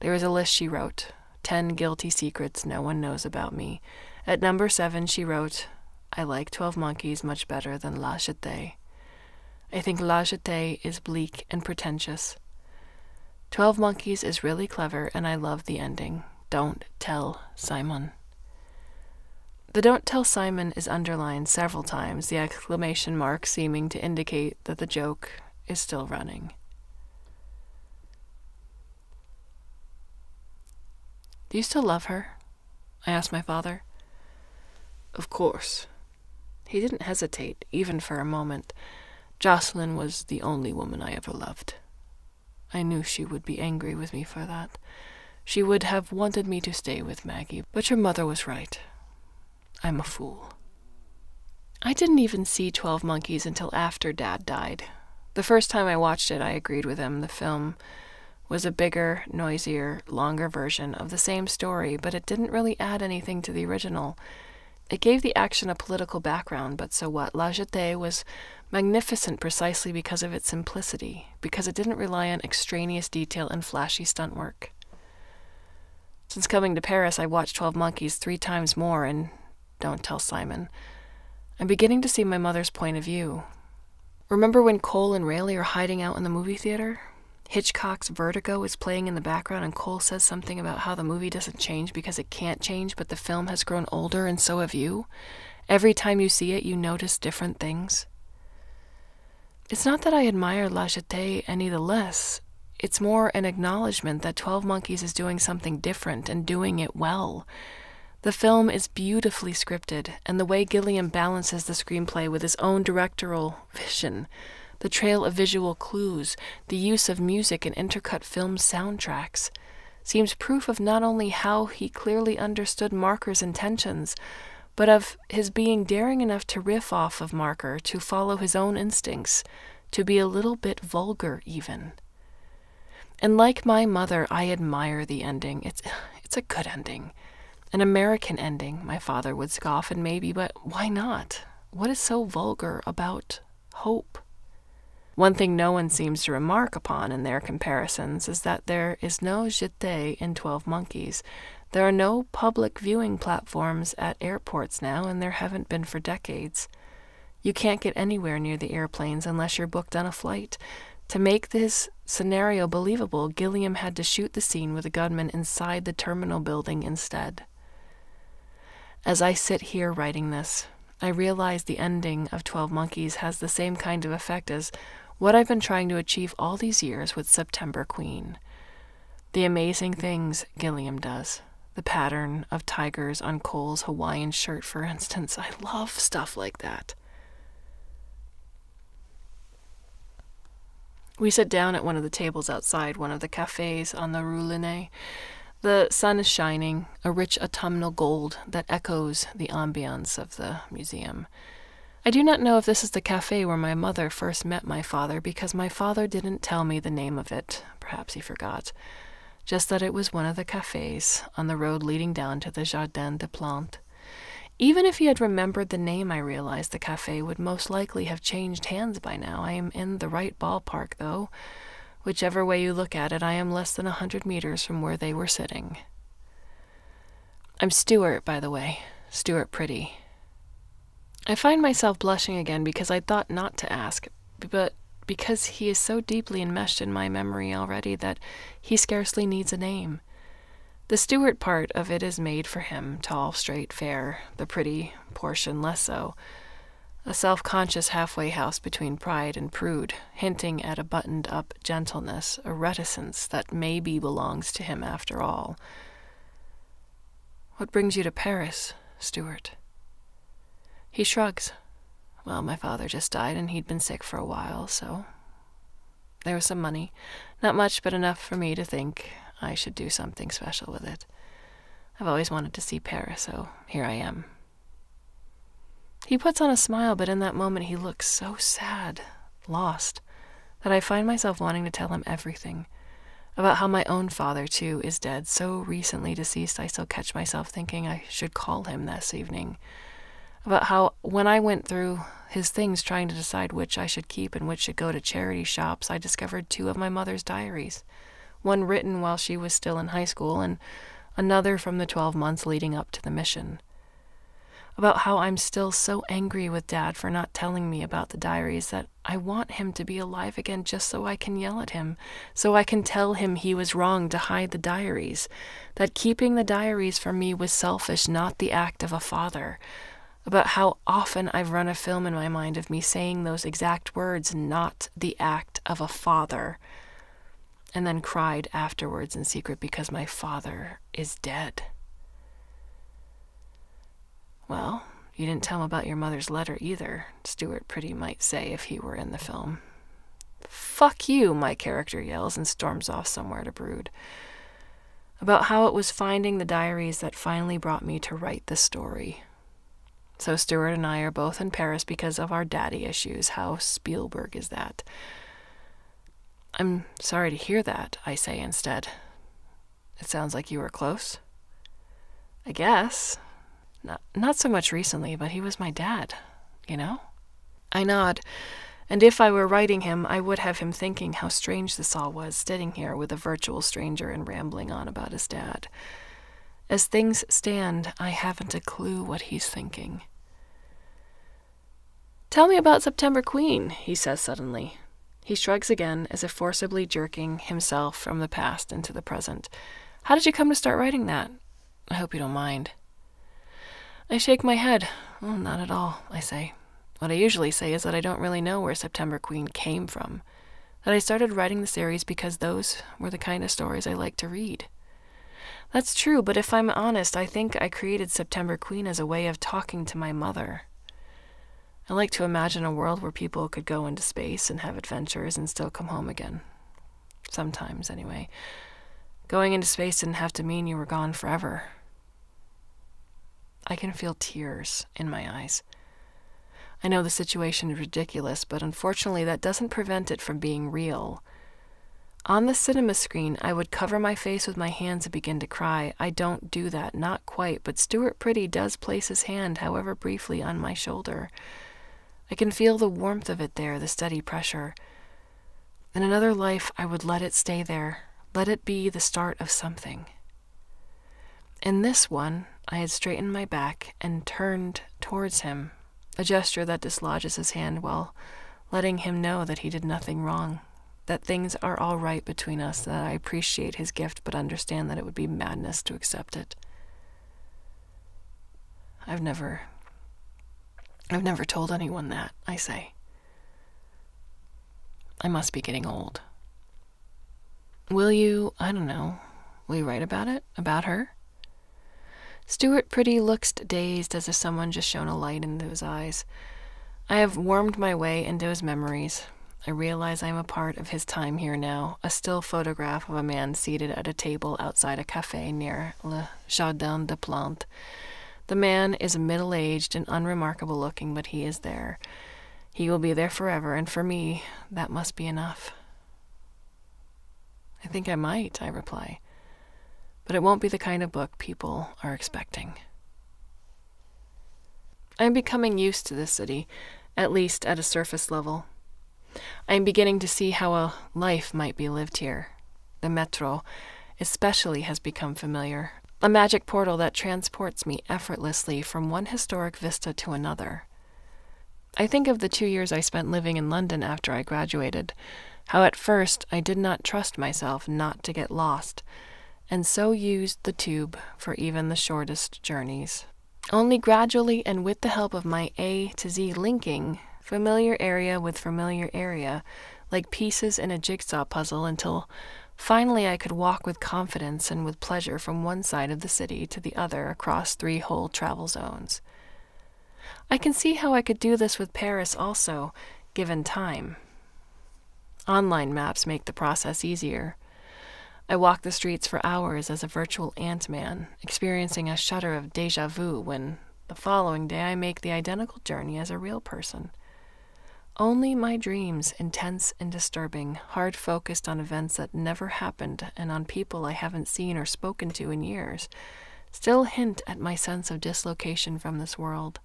There was a list she wrote, Ten Guilty Secrets No One Knows About Me. At number seven, she wrote, I like Twelve Monkeys much better than La Jetée. I think La Jetée is bleak and pretentious. Twelve Monkeys is really clever, and I love the ending. Don't tell Simon. The don't tell Simon is underlined several times, the exclamation mark seeming to indicate that the joke is still running. Do you still love her? I asked my father. Of course. He didn't hesitate, even for a moment. Jocelyn was the only woman I ever loved. I knew she would be angry with me for that. She would have wanted me to stay with Maggie, but your mother was right. I'm a fool. I didn't even see Twelve Monkeys until after Dad died. The first time I watched it, I agreed with him. The film was a bigger, noisier, longer version of the same story, but it didn't really add anything to the original. It gave the action a political background, but so what? La Jetée was magnificent precisely because of its simplicity, because it didn't rely on extraneous detail and flashy stunt work. Since coming to Paris, I watched Twelve Monkeys three times more, and don't tell Simon. I'm beginning to see my mother's point of view. Remember when Cole and Railly are hiding out in the movie theater? Hitchcock's Vertigo is playing in the background, and Cole says something about how the movie doesn't change because it can't change, but the film has grown older, and so have you. Every time you see it, you notice different things. It's not that I admire La Jetée any the less. It's more an acknowledgement that 12 Monkeys is doing something different and doing it well. The film is beautifully scripted, and the way Gilliam balances the screenplay with his own directorial vision the trail of visual clues, the use of music and intercut film soundtracks, seems proof of not only how he clearly understood Marker's intentions, but of his being daring enough to riff off of Marker, to follow his own instincts, to be a little bit vulgar even. And like my mother, I admire the ending. It's it's a good ending. An American ending, my father would scoff, and maybe, but why not? What is so vulgar about hope? One thing no one seems to remark upon in their comparisons is that there is no jetée in Twelve Monkeys. There are no public viewing platforms at airports now, and there haven't been for decades. You can't get anywhere near the airplanes unless you're booked on a flight. To make this scenario believable, Gilliam had to shoot the scene with a gunman inside the terminal building instead. As I sit here writing this, I realize the ending of Twelve Monkeys has the same kind of effect as what I've been trying to achieve all these years with September Queen. The amazing things Gilliam does. The pattern of tigers on Cole's Hawaiian shirt, for instance. I love stuff like that. We sit down at one of the tables outside one of the cafes on the Rue Linné. The sun is shining, a rich autumnal gold that echoes the ambiance of the museum. I do not know if this is the cafe where my mother first met my father because my father didn't tell me the name of it. Perhaps he forgot. Just that it was one of the cafes on the road leading down to the Jardin des Plantes. Even if he had remembered the name, I realized the cafe would most likely have changed hands by now. I am in the right ballpark, though. Whichever way you look at it, I am less than a hundred meters from where they were sitting. I'm Stuart, by the way, Stuart Pretty. I find myself blushing again because I thought not to ask, but because he is so deeply enmeshed in my memory already that he scarcely needs a name. The Stuart part of it is made for him, tall, straight, fair, the pretty portion less so. A self conscious halfway house between pride and prude, hinting at a buttoned up gentleness, a reticence that maybe belongs to him after all. What brings you to Paris, Stuart? He shrugs. Well, my father just died, and he'd been sick for a while, so. There was some money. Not much, but enough for me to think I should do something special with it. I've always wanted to see Paris, so here I am. He puts on a smile, but in that moment he looks so sad, lost, that I find myself wanting to tell him everything. About how my own father, too, is dead, so recently deceased I still catch myself thinking I should call him this evening about how when I went through his things trying to decide which I should keep and which should go to charity shops, I discovered two of my mother's diaries one written while she was still in high school, and another from the 12 months leading up to the mission. About how I'm still so angry with Dad for not telling me about the diaries that I want him to be alive again just so I can yell at him, so I can tell him he was wrong to hide the diaries, that keeping the diaries from me was selfish, not the act of a father about how often I've run a film in my mind of me saying those exact words, not the act of a father, and then cried afterwards in secret because my father is dead. Well, you didn't tell him about your mother's letter either, Stuart Pretty might say if he were in the film. Fuck you, my character yells and storms off somewhere to brood. About how it was finding the diaries that finally brought me to write the story. So Stuart and I are both in Paris because of our daddy issues. How Spielberg is that? I'm sorry to hear that, I say instead. It sounds like you were close. I guess. Not, not so much recently, but he was my dad, you know? I nod, and if I were writing him, I would have him thinking how strange this all was, sitting here with a virtual stranger and rambling on about his dad. As things stand, I haven't a clue what he's thinking. Tell me about September Queen, he says suddenly. He shrugs again, as if forcibly jerking himself from the past into the present. How did you come to start writing that? I hope you don't mind. I shake my head. Not at all, I say. What I usually say is that I don't really know where September Queen came from. That I started writing the series because those were the kind of stories I like to read. That's true, but if I'm honest, I think I created September Queen as a way of talking to my mother. I like to imagine a world where people could go into space and have adventures and still come home again. Sometimes, anyway. Going into space didn't have to mean you were gone forever. I can feel tears in my eyes. I know the situation is ridiculous, but unfortunately, that doesn't prevent it from being real. On the cinema screen, I would cover my face with my hands and begin to cry. I don't do that, not quite, but Stuart Pretty does place his hand, however briefly, on my shoulder. I can feel the warmth of it there, the steady pressure. In another life, I would let it stay there, let it be the start of something. In this one, I had straightened my back and turned towards him, a gesture that dislodges his hand while letting him know that he did nothing wrong, that things are all right between us, that I appreciate his gift but understand that it would be madness to accept it. I've never. I've never told anyone that, I say. I must be getting old. Will you, I don't know, will you write about it? About her? Stuart Pretty looks dazed as if someone just shone a light into his eyes. I have wormed my way into his memories. I realize I am a part of his time here now, a still photograph of a man seated at a table outside a cafe near Le Jardin des Plantes. The man is middle aged and unremarkable looking, but he is there. He will be there forever, and for me, that must be enough. I think I might, I reply but it won't be the kind of book people are expecting. I'm becoming used to this city, at least at a surface level. I am beginning to see how a life might be lived here. The metro, especially, has become familiar, a magic portal that transports me effortlessly from one historic vista to another. I think of the two years I spent living in London after I graduated, how at first I did not trust myself not to get lost and so used the tube for even the shortest journeys. Only gradually and with the help of my A to Z linking, familiar area with familiar area, like pieces in a jigsaw puzzle, until finally I could walk with confidence and with pleasure from one side of the city to the other across three whole travel zones. I can see how I could do this with Paris also, given time. Online maps make the process easier. I walk the streets for hours as a virtual ant man, experiencing a shudder of deja vu when the following day I make the identical journey as a real person. Only my dreams, intense and disturbing, hard focused on events that never happened and on people I haven't seen or spoken to in years, still hint at my sense of dislocation from this world,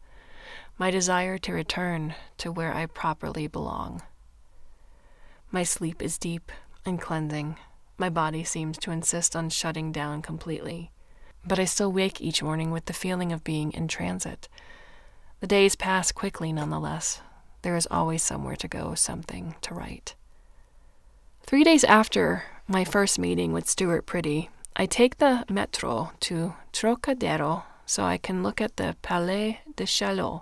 my desire to return to where I properly belong. My sleep is deep and cleansing, my body seems to insist on shutting down completely. But I still wake each morning with the feeling of being in transit. The days pass quickly nonetheless. There is always somewhere to go, something to write. Three days after my first meeting with Stuart Pretty, I take the metro to Trocadero so I can look at the Palais de Chaillot.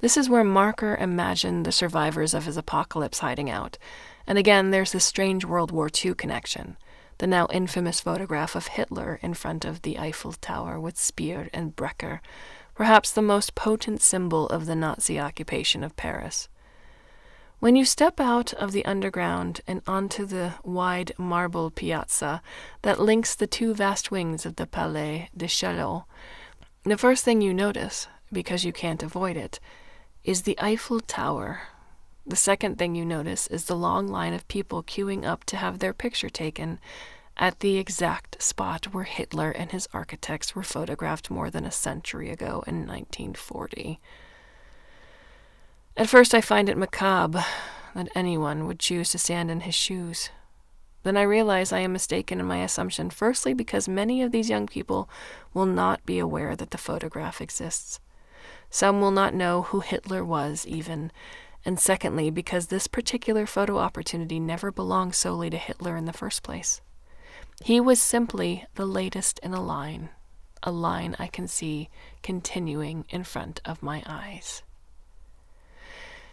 This is where Marker imagined the survivors of his apocalypse hiding out, and again, there's this strange World War II connection. The now infamous photograph of Hitler in front of the Eiffel Tower with Speer and Breker, perhaps the most potent symbol of the Nazi occupation of Paris. When you step out of the underground and onto the wide marble piazza that links the two vast wings of the Palais de Chaillot, the first thing you notice, because you can't avoid it, is the Eiffel Tower the second thing you notice is the long line of people queuing up to have their picture taken at the exact spot where Hitler and his architects were photographed more than a century ago in 1940. At first, I find it macabre that anyone would choose to stand in his shoes. Then I realize I am mistaken in my assumption, firstly, because many of these young people will not be aware that the photograph exists. Some will not know who Hitler was, even, and secondly, because this particular photo opportunity never belonged solely to Hitler in the first place. He was simply the latest in a line, a line I can see continuing in front of my eyes.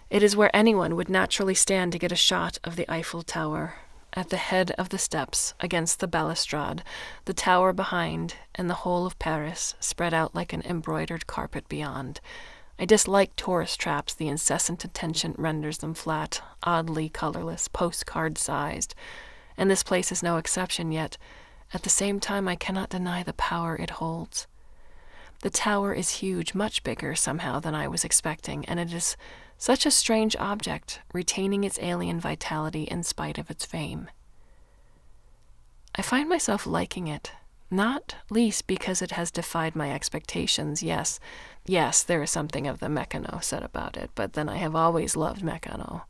It is where anyone would naturally stand to get a shot of the Eiffel Tower, at the head of the steps, against the balustrade, the tower behind, and the whole of Paris spread out like an embroidered carpet beyond, I dislike tourist traps. The incessant attention renders them flat, oddly colorless, postcard sized. And this place is no exception, yet at the same time I cannot deny the power it holds. The tower is huge, much bigger somehow than I was expecting, and it is such a strange object, retaining its alien vitality in spite of its fame. I find myself liking it, not least because it has defied my expectations. Yes, yes, there is something of the Meccano said about it, but then I have always loved Meccano.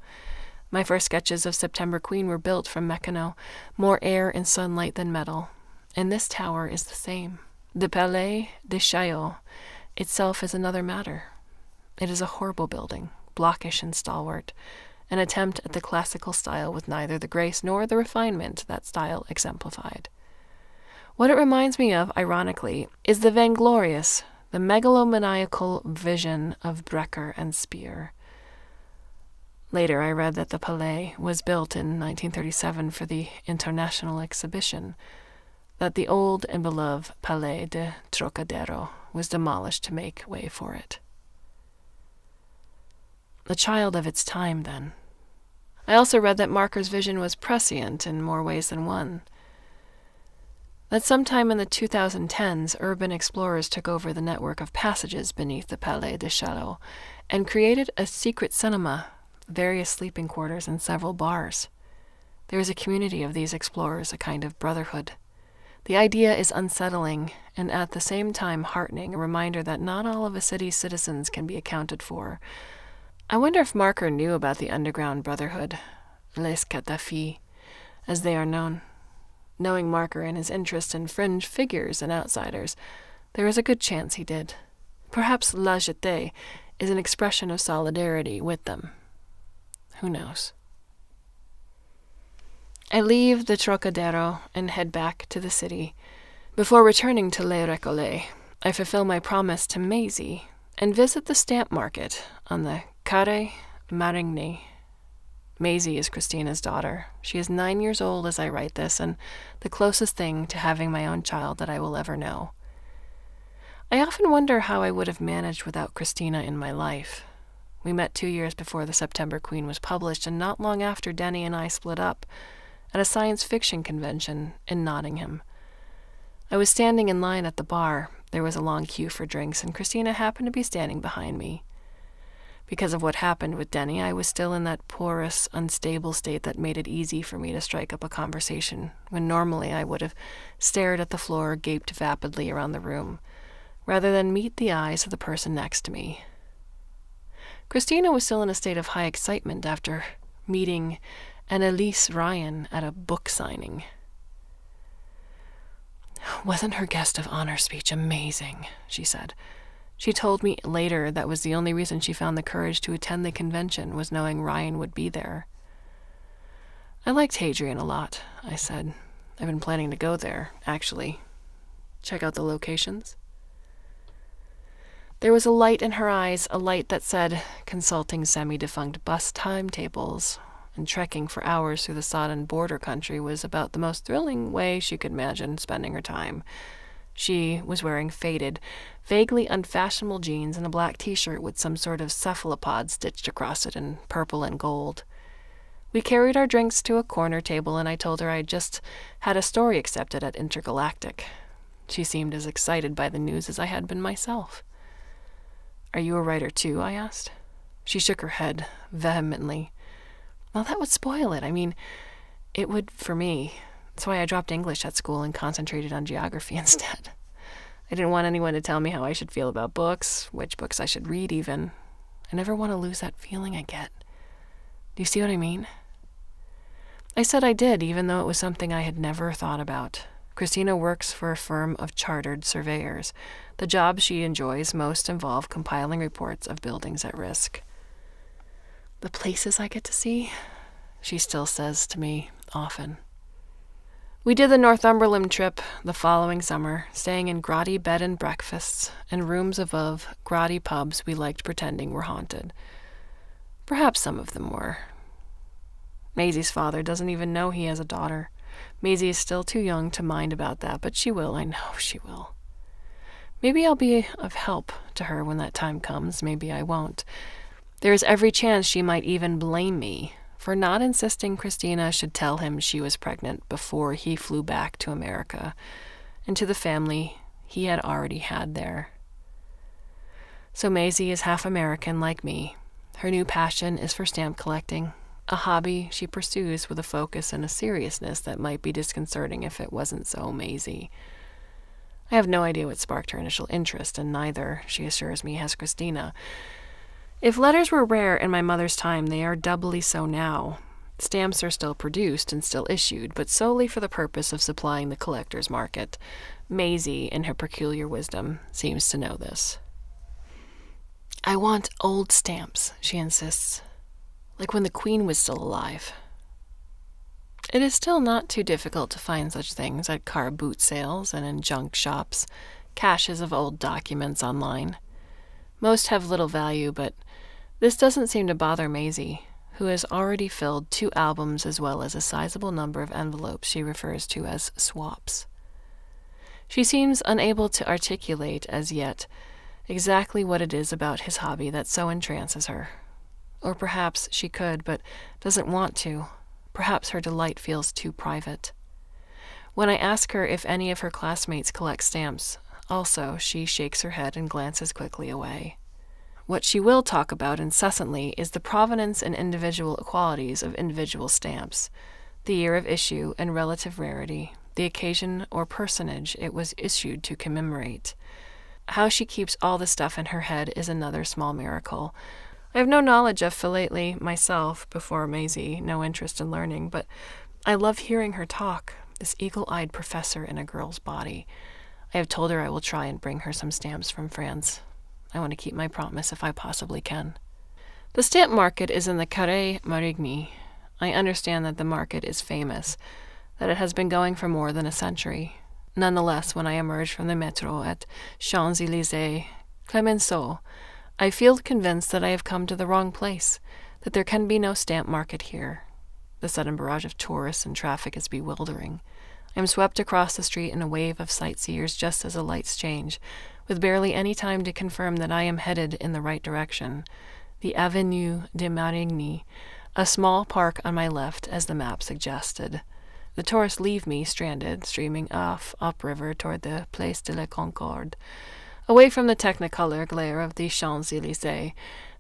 My first sketches of September Queen were built from Meccano, more air and sunlight than metal, and this tower is the same. The Palais de Chaillot itself is another matter. It is a horrible building, blockish and stalwart, an attempt at the classical style with neither the grace nor the refinement that style exemplified. What it reminds me of, ironically, is the vainglorious, the megalomaniacal vision of Breker and Speer. Later, I read that the Palais was built in 1937 for the International Exhibition, that the old and beloved Palais de Trocadero was demolished to make way for it. The child of its time, then. I also read that Marker's vision was prescient in more ways than one. That sometime in the 2010s, urban explorers took over the network of passages beneath the Palais de Chaillot and created a secret cinema, various sleeping quarters, and several bars. There is a community of these explorers, a kind of brotherhood. The idea is unsettling and at the same time heartening, a reminder that not all of a city's citizens can be accounted for. I wonder if Marker knew about the underground brotherhood, Les Cataphiles, as they are known. Knowing Marker and his interest in fringe figures and outsiders, there is a good chance he did. Perhaps La Jetée is an expression of solidarity with them. Who knows? I leave the Trocadero and head back to the city. Before returning to Les Recollets, I fulfill my promise to Maisie and visit the stamp market on the Carré Marigny. Maisie is Christina's daughter. She is nine years old as I write this, and the closest thing to having my own child that I will ever know. I often wonder how I would have managed without Christina in my life. We met two years before The September Queen was published, and not long after Denny and I split up at a science fiction convention in Nottingham. I was standing in line at the bar. There was a long queue for drinks, and Christina happened to be standing behind me. Because of what happened with Denny, I was still in that porous, unstable state that made it easy for me to strike up a conversation, when normally I would have stared at the floor, gaped vapidly around the room, rather than meet the eyes of the person next to me. Christina was still in a state of high excitement after meeting and Elise Ryan at a book signing. Wasn't her guest of honor speech amazing? She said. She told me later that was the only reason she found the courage to attend the convention was knowing Ryan would be there. I liked Hadrian a lot, I said. I've been planning to go there, actually. Check out the locations. There was a light in her eyes, a light that said, consulting semi defunct bus timetables, and trekking for hours through the sodden border country was about the most thrilling way she could imagine spending her time. She was wearing faded, vaguely unfashionable jeans and a black t shirt with some sort of cephalopod stitched across it in purple and gold. We carried our drinks to a corner table, and I told her I'd just had a story accepted at Intergalactic. She seemed as excited by the news as I had been myself. Are you a writer too? I asked. She shook her head vehemently. Well, that would spoil it. I mean, it would for me. That's why I dropped English at school and concentrated on geography instead. I didn't want anyone to tell me how I should feel about books, which books I should read, even. I never want to lose that feeling I get. Do you see what I mean? I said I did, even though it was something I had never thought about. Christina works for a firm of chartered surveyors. The jobs she enjoys most involve compiling reports of buildings at risk. The places I get to see, she still says to me often. We did the Northumberland trip the following summer, staying in grotty bed and breakfasts and rooms above grotty pubs we liked pretending were haunted. Perhaps some of them were. Maisie's father doesn't even know he has a daughter. Maisie is still too young to mind about that, but she will, I know she will. Maybe I'll be of help to her when that time comes, maybe I won't. There is every chance she might even blame me for not insisting Christina should tell him she was pregnant before he flew back to America and to the family he had already had there. So Maisie is half American like me. Her new passion is for stamp collecting, a hobby she pursues with a focus and a seriousness that might be disconcerting if it wasn't so Maisie. I have no idea what sparked her initial interest, and neither, she assures me, has Christina. If letters were rare in my mother's time, they are doubly so now. Stamps are still produced and still issued, but solely for the purpose of supplying the collector's market. Maisie, in her peculiar wisdom, seems to know this. I want old stamps, she insists, like when the Queen was still alive. It is still not too difficult to find such things at car boot sales and in junk shops, caches of old documents online. Most have little value, but this doesn't seem to bother Maisie, who has already filled two albums as well as a sizable number of envelopes she refers to as swaps. She seems unable to articulate as yet exactly what it is about his hobby that so entrances her. Or perhaps she could, but doesn't want to. Perhaps her delight feels too private. When I ask her if any of her classmates collect stamps, also, she shakes her head and glances quickly away. What she will talk about incessantly is the provenance and individual qualities of individual stamps, the year of issue and relative rarity, the occasion or personage it was issued to commemorate. How she keeps all this stuff in her head is another small miracle, I have no knowledge of Philately myself before Maisie, no interest in learning, but I love hearing her talk, this eagle eyed professor in a girl's body. I have told her I will try and bring her some stamps from France. I want to keep my promise if I possibly can. The stamp market is in the Carré Marigny. I understand that the market is famous, that it has been going for more than a century. Nonetheless, when I emerge from the metro at Champs Elysees, Clemenceau, I feel convinced that I have come to the wrong place, that there can be no stamp market here. The sudden barrage of tourists and traffic is bewildering. I am swept across the street in a wave of sightseers just as the lights change, with barely any time to confirm that I am headed in the right direction. The Avenue de Marigny, a small park on my left, as the map suggested. The tourists leave me stranded, streaming off upriver toward the Place de la Concorde. Away from the technicolor glare of the Champs Elysees,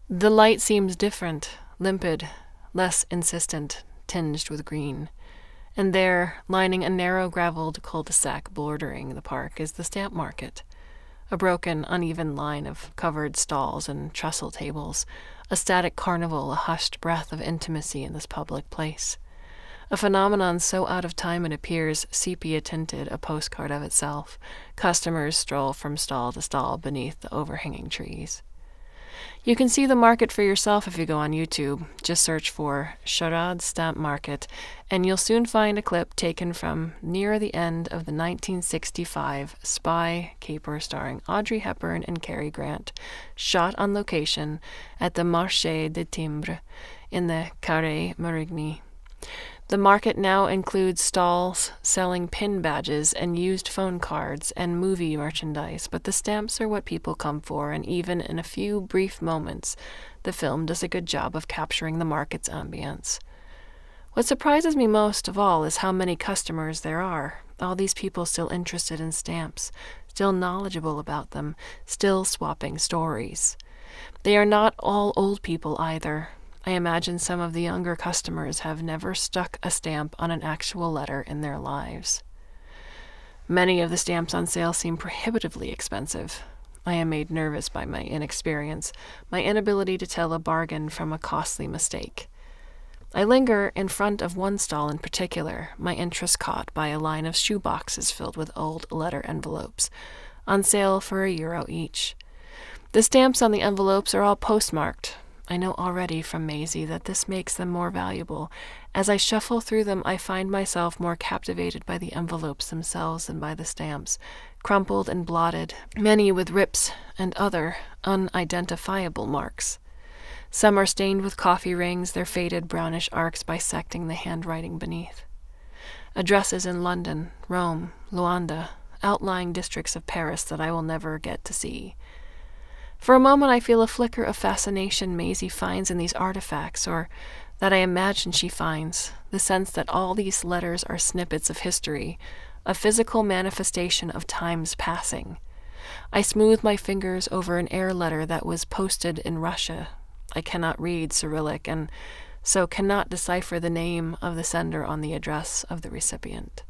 the light seems different, limpid, less insistent, tinged with green. And there, lining a narrow graveled cul de sac bordering the park, is the stamp market. A broken, uneven line of covered stalls and trestle tables, a static carnival, a hushed breath of intimacy in this public place a phenomenon so out of time it appears sepia tinted, a postcard of itself. Customers stroll from stall to stall beneath the overhanging trees. You can see the market for yourself if you go on YouTube. Just search for Charade Stamp Market, and you'll soon find a clip taken from near the end of the 1965 spy caper starring Audrey Hepburn and Cary Grant, shot on location at the Marché des Timbres in the Carré Marigny. The market now includes stalls selling pin badges and used phone cards and movie merchandise, but the stamps are what people come for, and even in a few brief moments, the film does a good job of capturing the market's ambience. What surprises me most of all is how many customers there are. All these people still interested in stamps, still knowledgeable about them, still swapping stories. They are not all old people either. I imagine some of the younger customers have never stuck a stamp on an actual letter in their lives. Many of the stamps on sale seem prohibitively expensive. I am made nervous by my inexperience, my inability to tell a bargain from a costly mistake. I linger in front of one stall in particular, my interest caught by a line of shoe boxes filled with old letter envelopes, on sale for a euro each. The stamps on the envelopes are all postmarked, I know already from Maisie that this makes them more valuable. As I shuffle through them, I find myself more captivated by the envelopes themselves than by the stamps, crumpled and blotted, many with rips and other unidentifiable marks. Some are stained with coffee rings, their faded brownish arcs bisecting the handwriting beneath. Addresses in London, Rome, Luanda, outlying districts of Paris that I will never get to see. For a moment, I feel a flicker of fascination Maisie finds in these artifacts, or that I imagine she finds, the sense that all these letters are snippets of history, a physical manifestation of time's passing. I smooth my fingers over an air letter that was posted in Russia. I cannot read Cyrillic and so cannot decipher the name of the sender on the address of the recipient.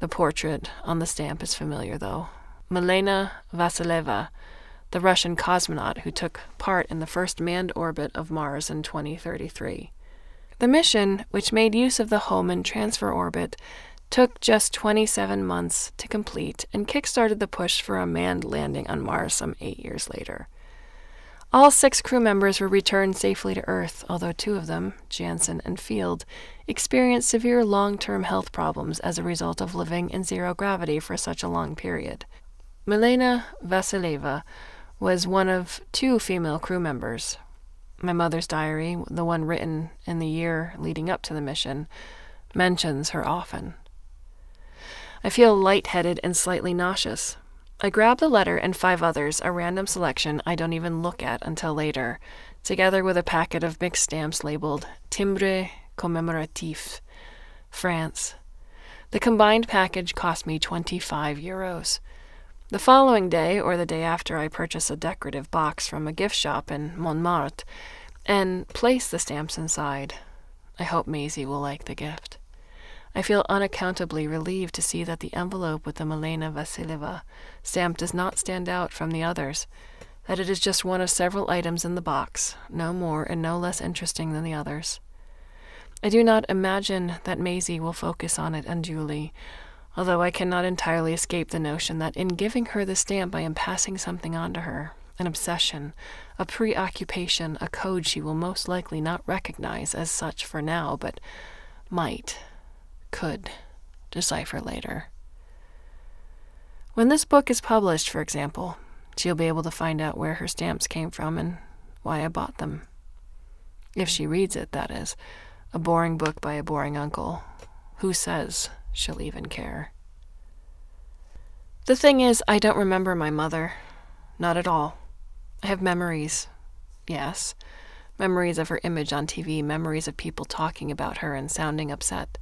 The portrait on the stamp is familiar, though. Milena Vasileva, the Russian cosmonaut who took part in the first manned orbit of Mars in 2033. The mission, which made use of the Hohmann transfer orbit, took just 27 months to complete and kickstarted the push for a manned landing on Mars some eight years later. All six crew members were returned safely to Earth, although two of them, Jansen and Field, experienced severe long term health problems as a result of living in zero gravity for such a long period. Milena Vasileva was one of two female crew members. My mother's diary, the one written in the year leading up to the mission, mentions her often. I feel lightheaded and slightly nauseous. I grab the letter and five others, a random selection I don't even look at until later, together with a packet of mixed stamps labeled Timbre Commemoratif, France. The combined package cost me 25 euros. The following day, or the day after, I purchase a decorative box from a gift shop in Montmartre and place the stamps inside. I hope Maisie will like the gift. I feel unaccountably relieved to see that the envelope with the Milena Vasileva stamp does not stand out from the others, that it is just one of several items in the box, no more and no less interesting than the others. I do not imagine that Maisie will focus on it unduly, although I cannot entirely escape the notion that in giving her the stamp I am passing something on to her, an obsession, a preoccupation, a code she will most likely not recognize as such for now, but might could decipher later. When this book is published, for example, she'll be able to find out where her stamps came from and why I bought them. If she reads it, that is. A boring book by a boring uncle. Who says she'll even care? The thing is, I don't remember my mother. Not at all. I have memories. Yes. Memories of her image on TV, memories of people talking about her and sounding upset,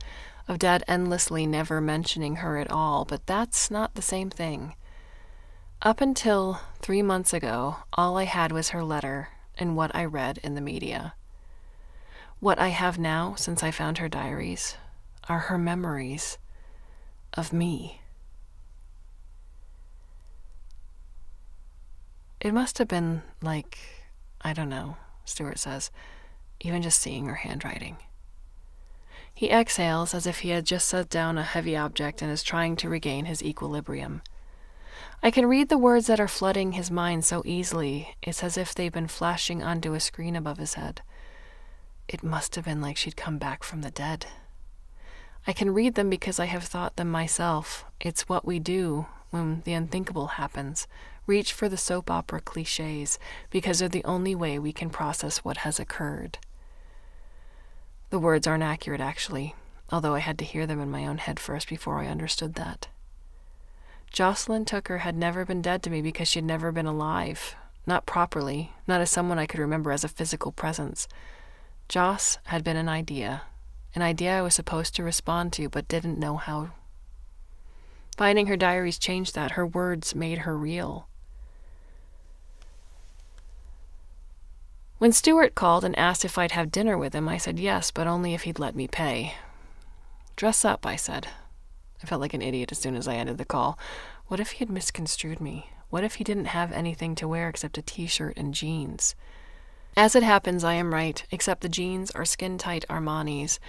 of Dad endlessly never mentioning her at all, but that's not the same thing. Up until three months ago, all I had was her letter and what I read in the media. What I have now, since I found her diaries, are her memories of me. It must have been like, I don't know, Stuart says, even just seeing her handwriting. He exhales as if he had just set down a heavy object and is trying to regain his equilibrium. I can read the words that are flooding his mind so easily, it's as if they've been flashing onto a screen above his head. It must have been like she'd come back from the dead. I can read them because I have thought them myself. It's what we do when the unthinkable happens. Reach for the soap opera cliches because they're the only way we can process what has occurred. The words aren't accurate, actually, although I had to hear them in my own head first before I understood that. Jocelyn Tooker had never been dead to me because she had never been alive, not properly, not as someone I could remember as a physical presence. Joss had been an idea, an idea I was supposed to respond to but didn't know how. Finding her diaries changed that. Her words made her real. When Stuart called and asked if I'd have dinner with him, I said yes, but only if he'd let me pay. Dress up, I said. I felt like an idiot as soon as I ended the call. What if he had misconstrued me? What if he didn't have anything to wear except a t shirt and jeans? As it happens, I am right, except the jeans are skin tight Armani's,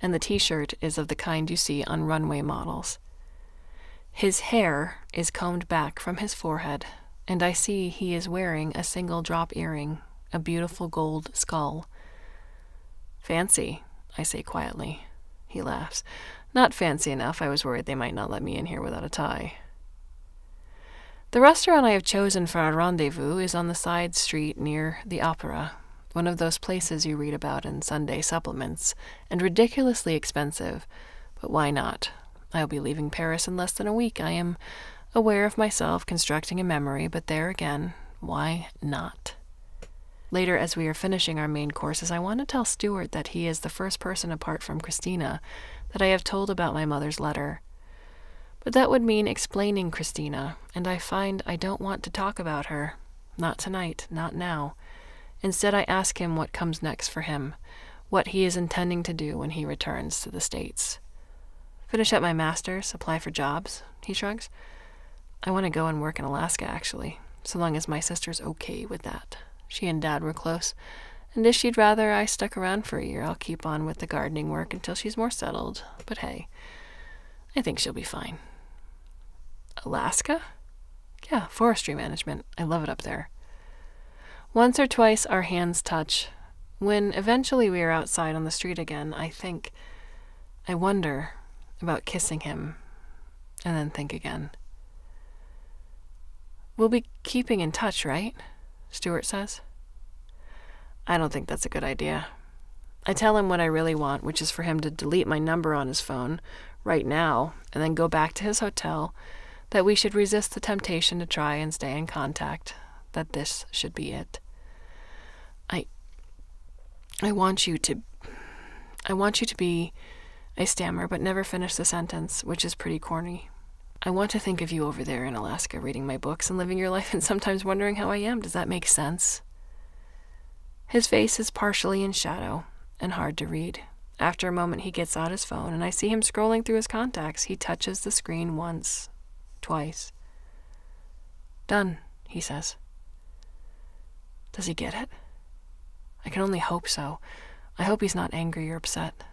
and the t shirt is of the kind you see on runway models. His hair is combed back from his forehead, and I see he is wearing a single drop earring a beautiful gold skull. Fancy, I say quietly. He laughs. Not fancy enough. I was worried they might not let me in here without a tie. The restaurant I have chosen for our rendezvous is on the side street near the opera, one of those places you read about in Sunday supplements, and ridiculously expensive. But why not? I'll be leaving Paris in less than a week. I am aware of myself constructing a memory, but there again, why not? Later, as we are finishing our main courses, I want to tell Stuart that he is the first person apart from Christina that I have told about my mother's letter. But that would mean explaining Christina, and I find I don't want to talk about her. Not tonight, not now. Instead, I ask him what comes next for him, what he is intending to do when he returns to the States. Finish up my master's, apply for jobs, he shrugs. I want to go and work in Alaska, actually, so long as my sister's okay with that. She and Dad were close, and if she'd rather I stuck around for a year, I'll keep on with the gardening work until she's more settled. But hey, I think she'll be fine. Alaska? Yeah, forestry management. I love it up there. Once or twice our hands touch. When eventually we are outside on the street again, I think, I wonder about kissing him, and then think again. We'll be keeping in touch, right? Stuart says. I don't think that's a good idea. I tell him what I really want, which is for him to delete my number on his phone right now and then go back to his hotel that we should resist the temptation to try and stay in contact, that this should be it. I I want you to I want you to be I stammer but never finish the sentence, which is pretty corny. I want to think of you over there in Alaska reading my books and living your life and sometimes wondering how I am. Does that make sense? His face is partially in shadow and hard to read. After a moment, he gets out his phone and I see him scrolling through his contacts. He touches the screen once, twice. Done, he says. Does he get it? I can only hope so. I hope he's not angry or upset.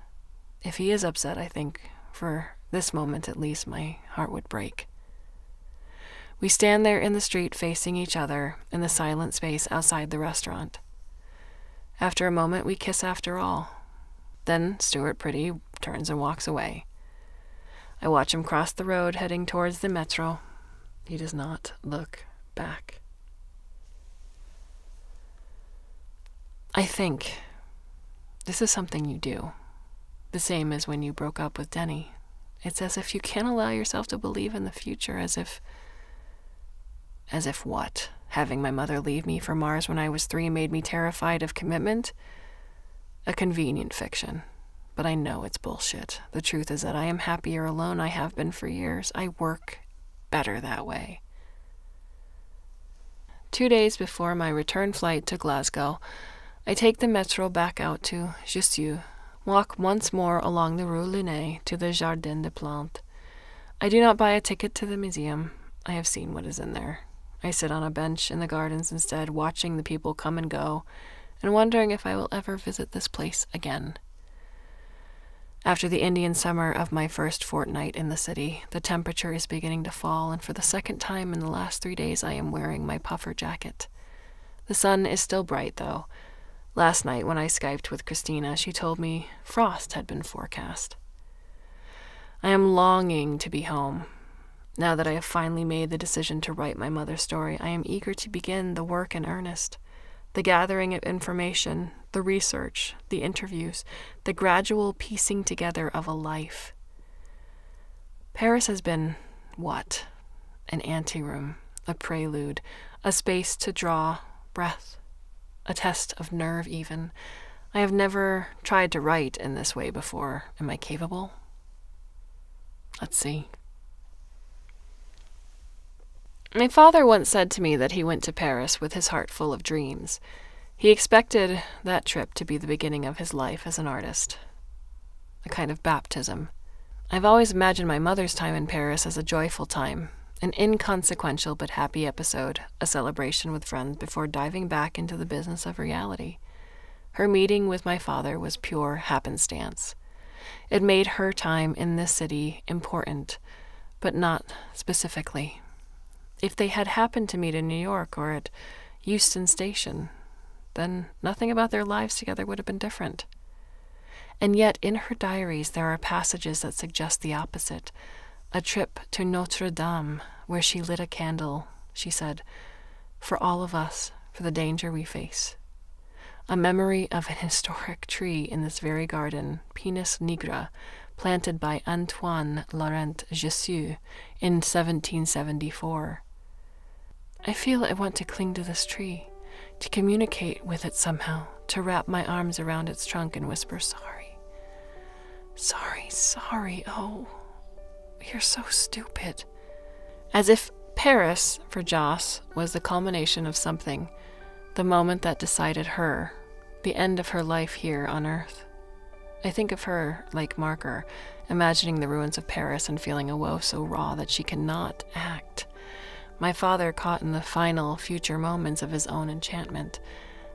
If he is upset, I think, for this moment at least, my heart would break. We stand there in the street facing each other in the silent space outside the restaurant. After a moment, we kiss after all. Then Stuart Pretty turns and walks away. I watch him cross the road heading towards the metro. He does not look back. I think this is something you do, the same as when you broke up with Denny. It's as if you can't allow yourself to believe in the future, as if. As if what? Having my mother leave me for Mars when I was three made me terrified of commitment? A convenient fiction. But I know it's bullshit. The truth is that I am happier alone. I have been for years. I work better that way. Two days before my return flight to Glasgow, I take the metro back out to Jussieu, walk once more along the Rue Linné to the Jardin des Plantes. I do not buy a ticket to the museum. I have seen what is in there. I sit on a bench in the gardens instead, watching the people come and go, and wondering if I will ever visit this place again. After the Indian summer of my first fortnight in the city, the temperature is beginning to fall, and for the second time in the last three days, I am wearing my puffer jacket. The sun is still bright, though. Last night, when I Skyped with Christina, she told me frost had been forecast. I am longing to be home. Now that I have finally made the decision to write my mother's story, I am eager to begin the work in earnest the gathering of information, the research, the interviews, the gradual piecing together of a life. Paris has been what? An anteroom, a prelude, a space to draw breath, a test of nerve, even. I have never tried to write in this way before. Am I capable? Let's see. My father once said to me that he went to Paris with his heart full of dreams. He expected that trip to be the beginning of his life as an artist, a kind of baptism. I've always imagined my mother's time in Paris as a joyful time, an inconsequential but happy episode, a celebration with friends before diving back into the business of reality. Her meeting with my father was pure happenstance. It made her time in this city important, but not specifically if they had happened to meet in New York or at Euston Station, then nothing about their lives together would have been different. And yet, in her diaries, there are passages that suggest the opposite. A trip to Notre Dame, where she lit a candle, she said, for all of us, for the danger we face. A memory of an historic tree in this very garden, Pinus nigra, planted by Antoine Laurent Jussieu in 1774. I feel I want to cling to this tree, to communicate with it somehow, to wrap my arms around its trunk and whisper, Sorry, sorry, sorry, oh. you're so stupid. As if Paris, for Joss, was the culmination of something, the moment that decided her, the end of her life here on Earth. I think of her like Marker, imagining the ruins of Paris and feeling a woe so raw that she cannot act. My father caught in the final, future moments of his own enchantment.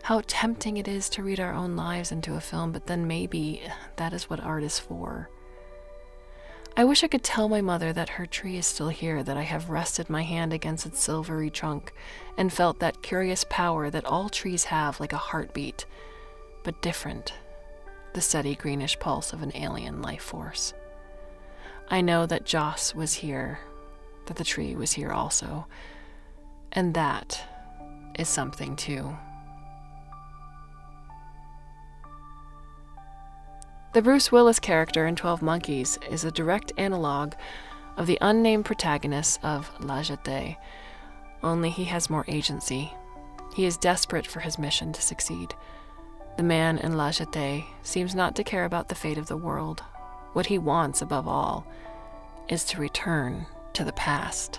How tempting it is to read our own lives into a film, but then maybe that is what art is for. I wish I could tell my mother that her tree is still here, that I have rested my hand against its silvery trunk and felt that curious power that all trees have, like a heartbeat, but different the steady greenish pulse of an alien life force. I know that Joss was here, that the tree was here also, and that is something too. The Bruce Willis character in 12 Monkeys is a direct analog of the unnamed protagonist of La Jetée, only he has more agency. He is desperate for his mission to succeed. The man in La Jetée seems not to care about the fate of the world. What he wants, above all, is to return to the past.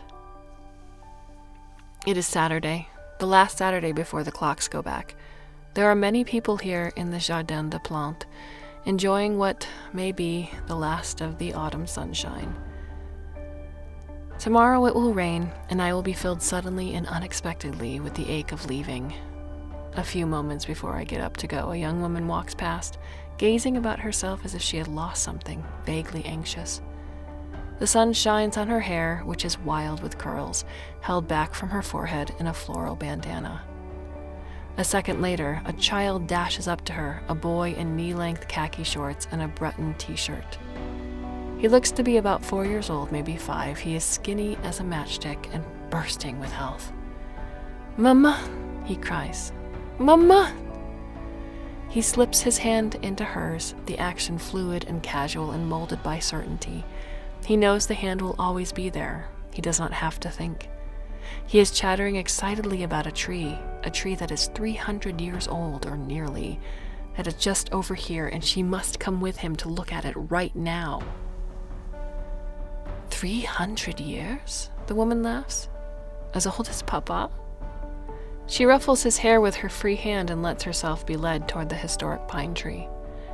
It is Saturday, the last Saturday before the clocks go back. There are many people here in the Jardin des Plantes enjoying what may be the last of the autumn sunshine. Tomorrow it will rain, and I will be filled suddenly and unexpectedly with the ache of leaving. A few moments before I get up to go, a young woman walks past, gazing about herself as if she had lost something, vaguely anxious. The sun shines on her hair, which is wild with curls, held back from her forehead in a floral bandana. A second later, a child dashes up to her, a boy in knee length khaki shorts and a Breton t shirt. He looks to be about four years old, maybe five. He is skinny as a matchstick and bursting with health. Mama, he cries. Mama! He slips his hand into hers, the action fluid and casual and molded by certainty. He knows the hand will always be there. He does not have to think. He is chattering excitedly about a tree, a tree that is 300 years old, or nearly, that is just over here, and she must come with him to look at it right now. 300 years? The woman laughs. As old as Papa? She ruffles his hair with her free hand and lets herself be led toward the historic pine tree.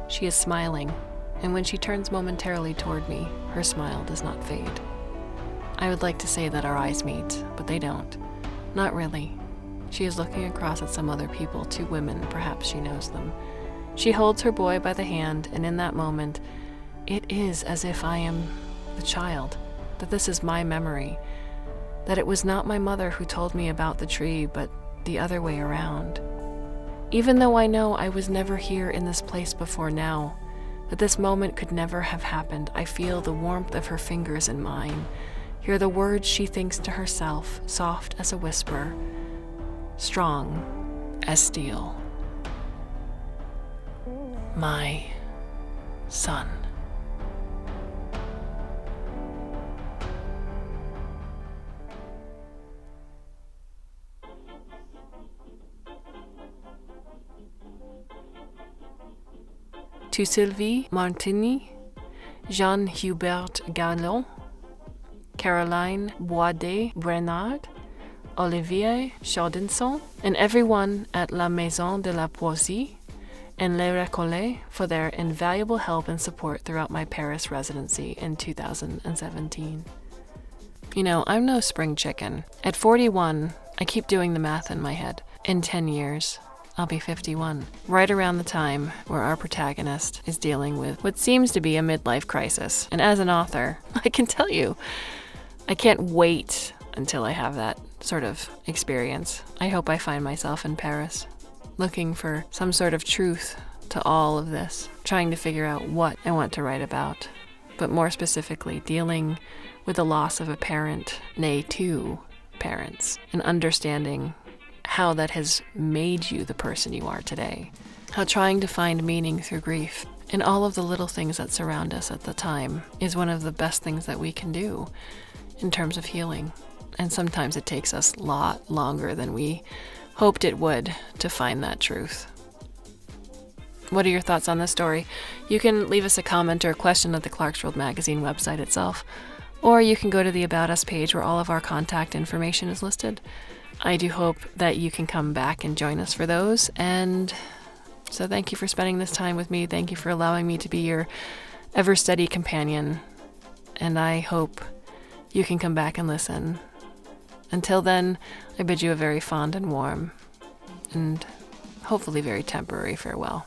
She is smiling, and when she turns momentarily toward me, her smile does not fade. I would like to say that our eyes meet, but they don't. Not really. She is looking across at some other people, two women, perhaps she knows them. She holds her boy by the hand, and in that moment, it is as if I am the child, that this is my memory, that it was not my mother who told me about the tree, but the other way around. Even though I know I was never here in this place before now, that this moment could never have happened, I feel the warmth of her fingers in mine Hear the words she thinks to herself, soft as a whisper, strong as steel. My son. To Sylvie Martini, Jean Hubert Gallon, Caroline Boisdet Bernard, Olivier Chaudenson, and everyone at La Maison de la Poésie and Les Recollets for their invaluable help and support throughout my Paris residency in 2017. You know, I'm no spring chicken. At 41, I keep doing the math in my head. In 10 years, I'll be 51, right around the time where our protagonist is dealing with what seems to be a midlife crisis. And as an author, I can tell you, I can't wait until I have that sort of experience. I hope I find myself in Paris, looking for some sort of truth to all of this, trying to figure out what I want to write about, but more specifically, dealing with the loss of a parent, nay, two parents, and understanding how that has made you the person you are today. How trying to find meaning through grief and all of the little things that surround us at the time is one of the best things that we can do in terms of healing. And sometimes it takes us a lot longer than we hoped it would to find that truth. What are your thoughts on this story? You can leave us a comment or a question at the Clarkesworld Magazine website itself, or you can go to the About Us page where all of our contact information is listed. I do hope that you can come back and join us for those. And so, thank you for spending this time with me. Thank you for allowing me to be your ever steady companion. And I hope you can come back and listen. Until then, I bid you a very fond and warm and hopefully very temporary farewell.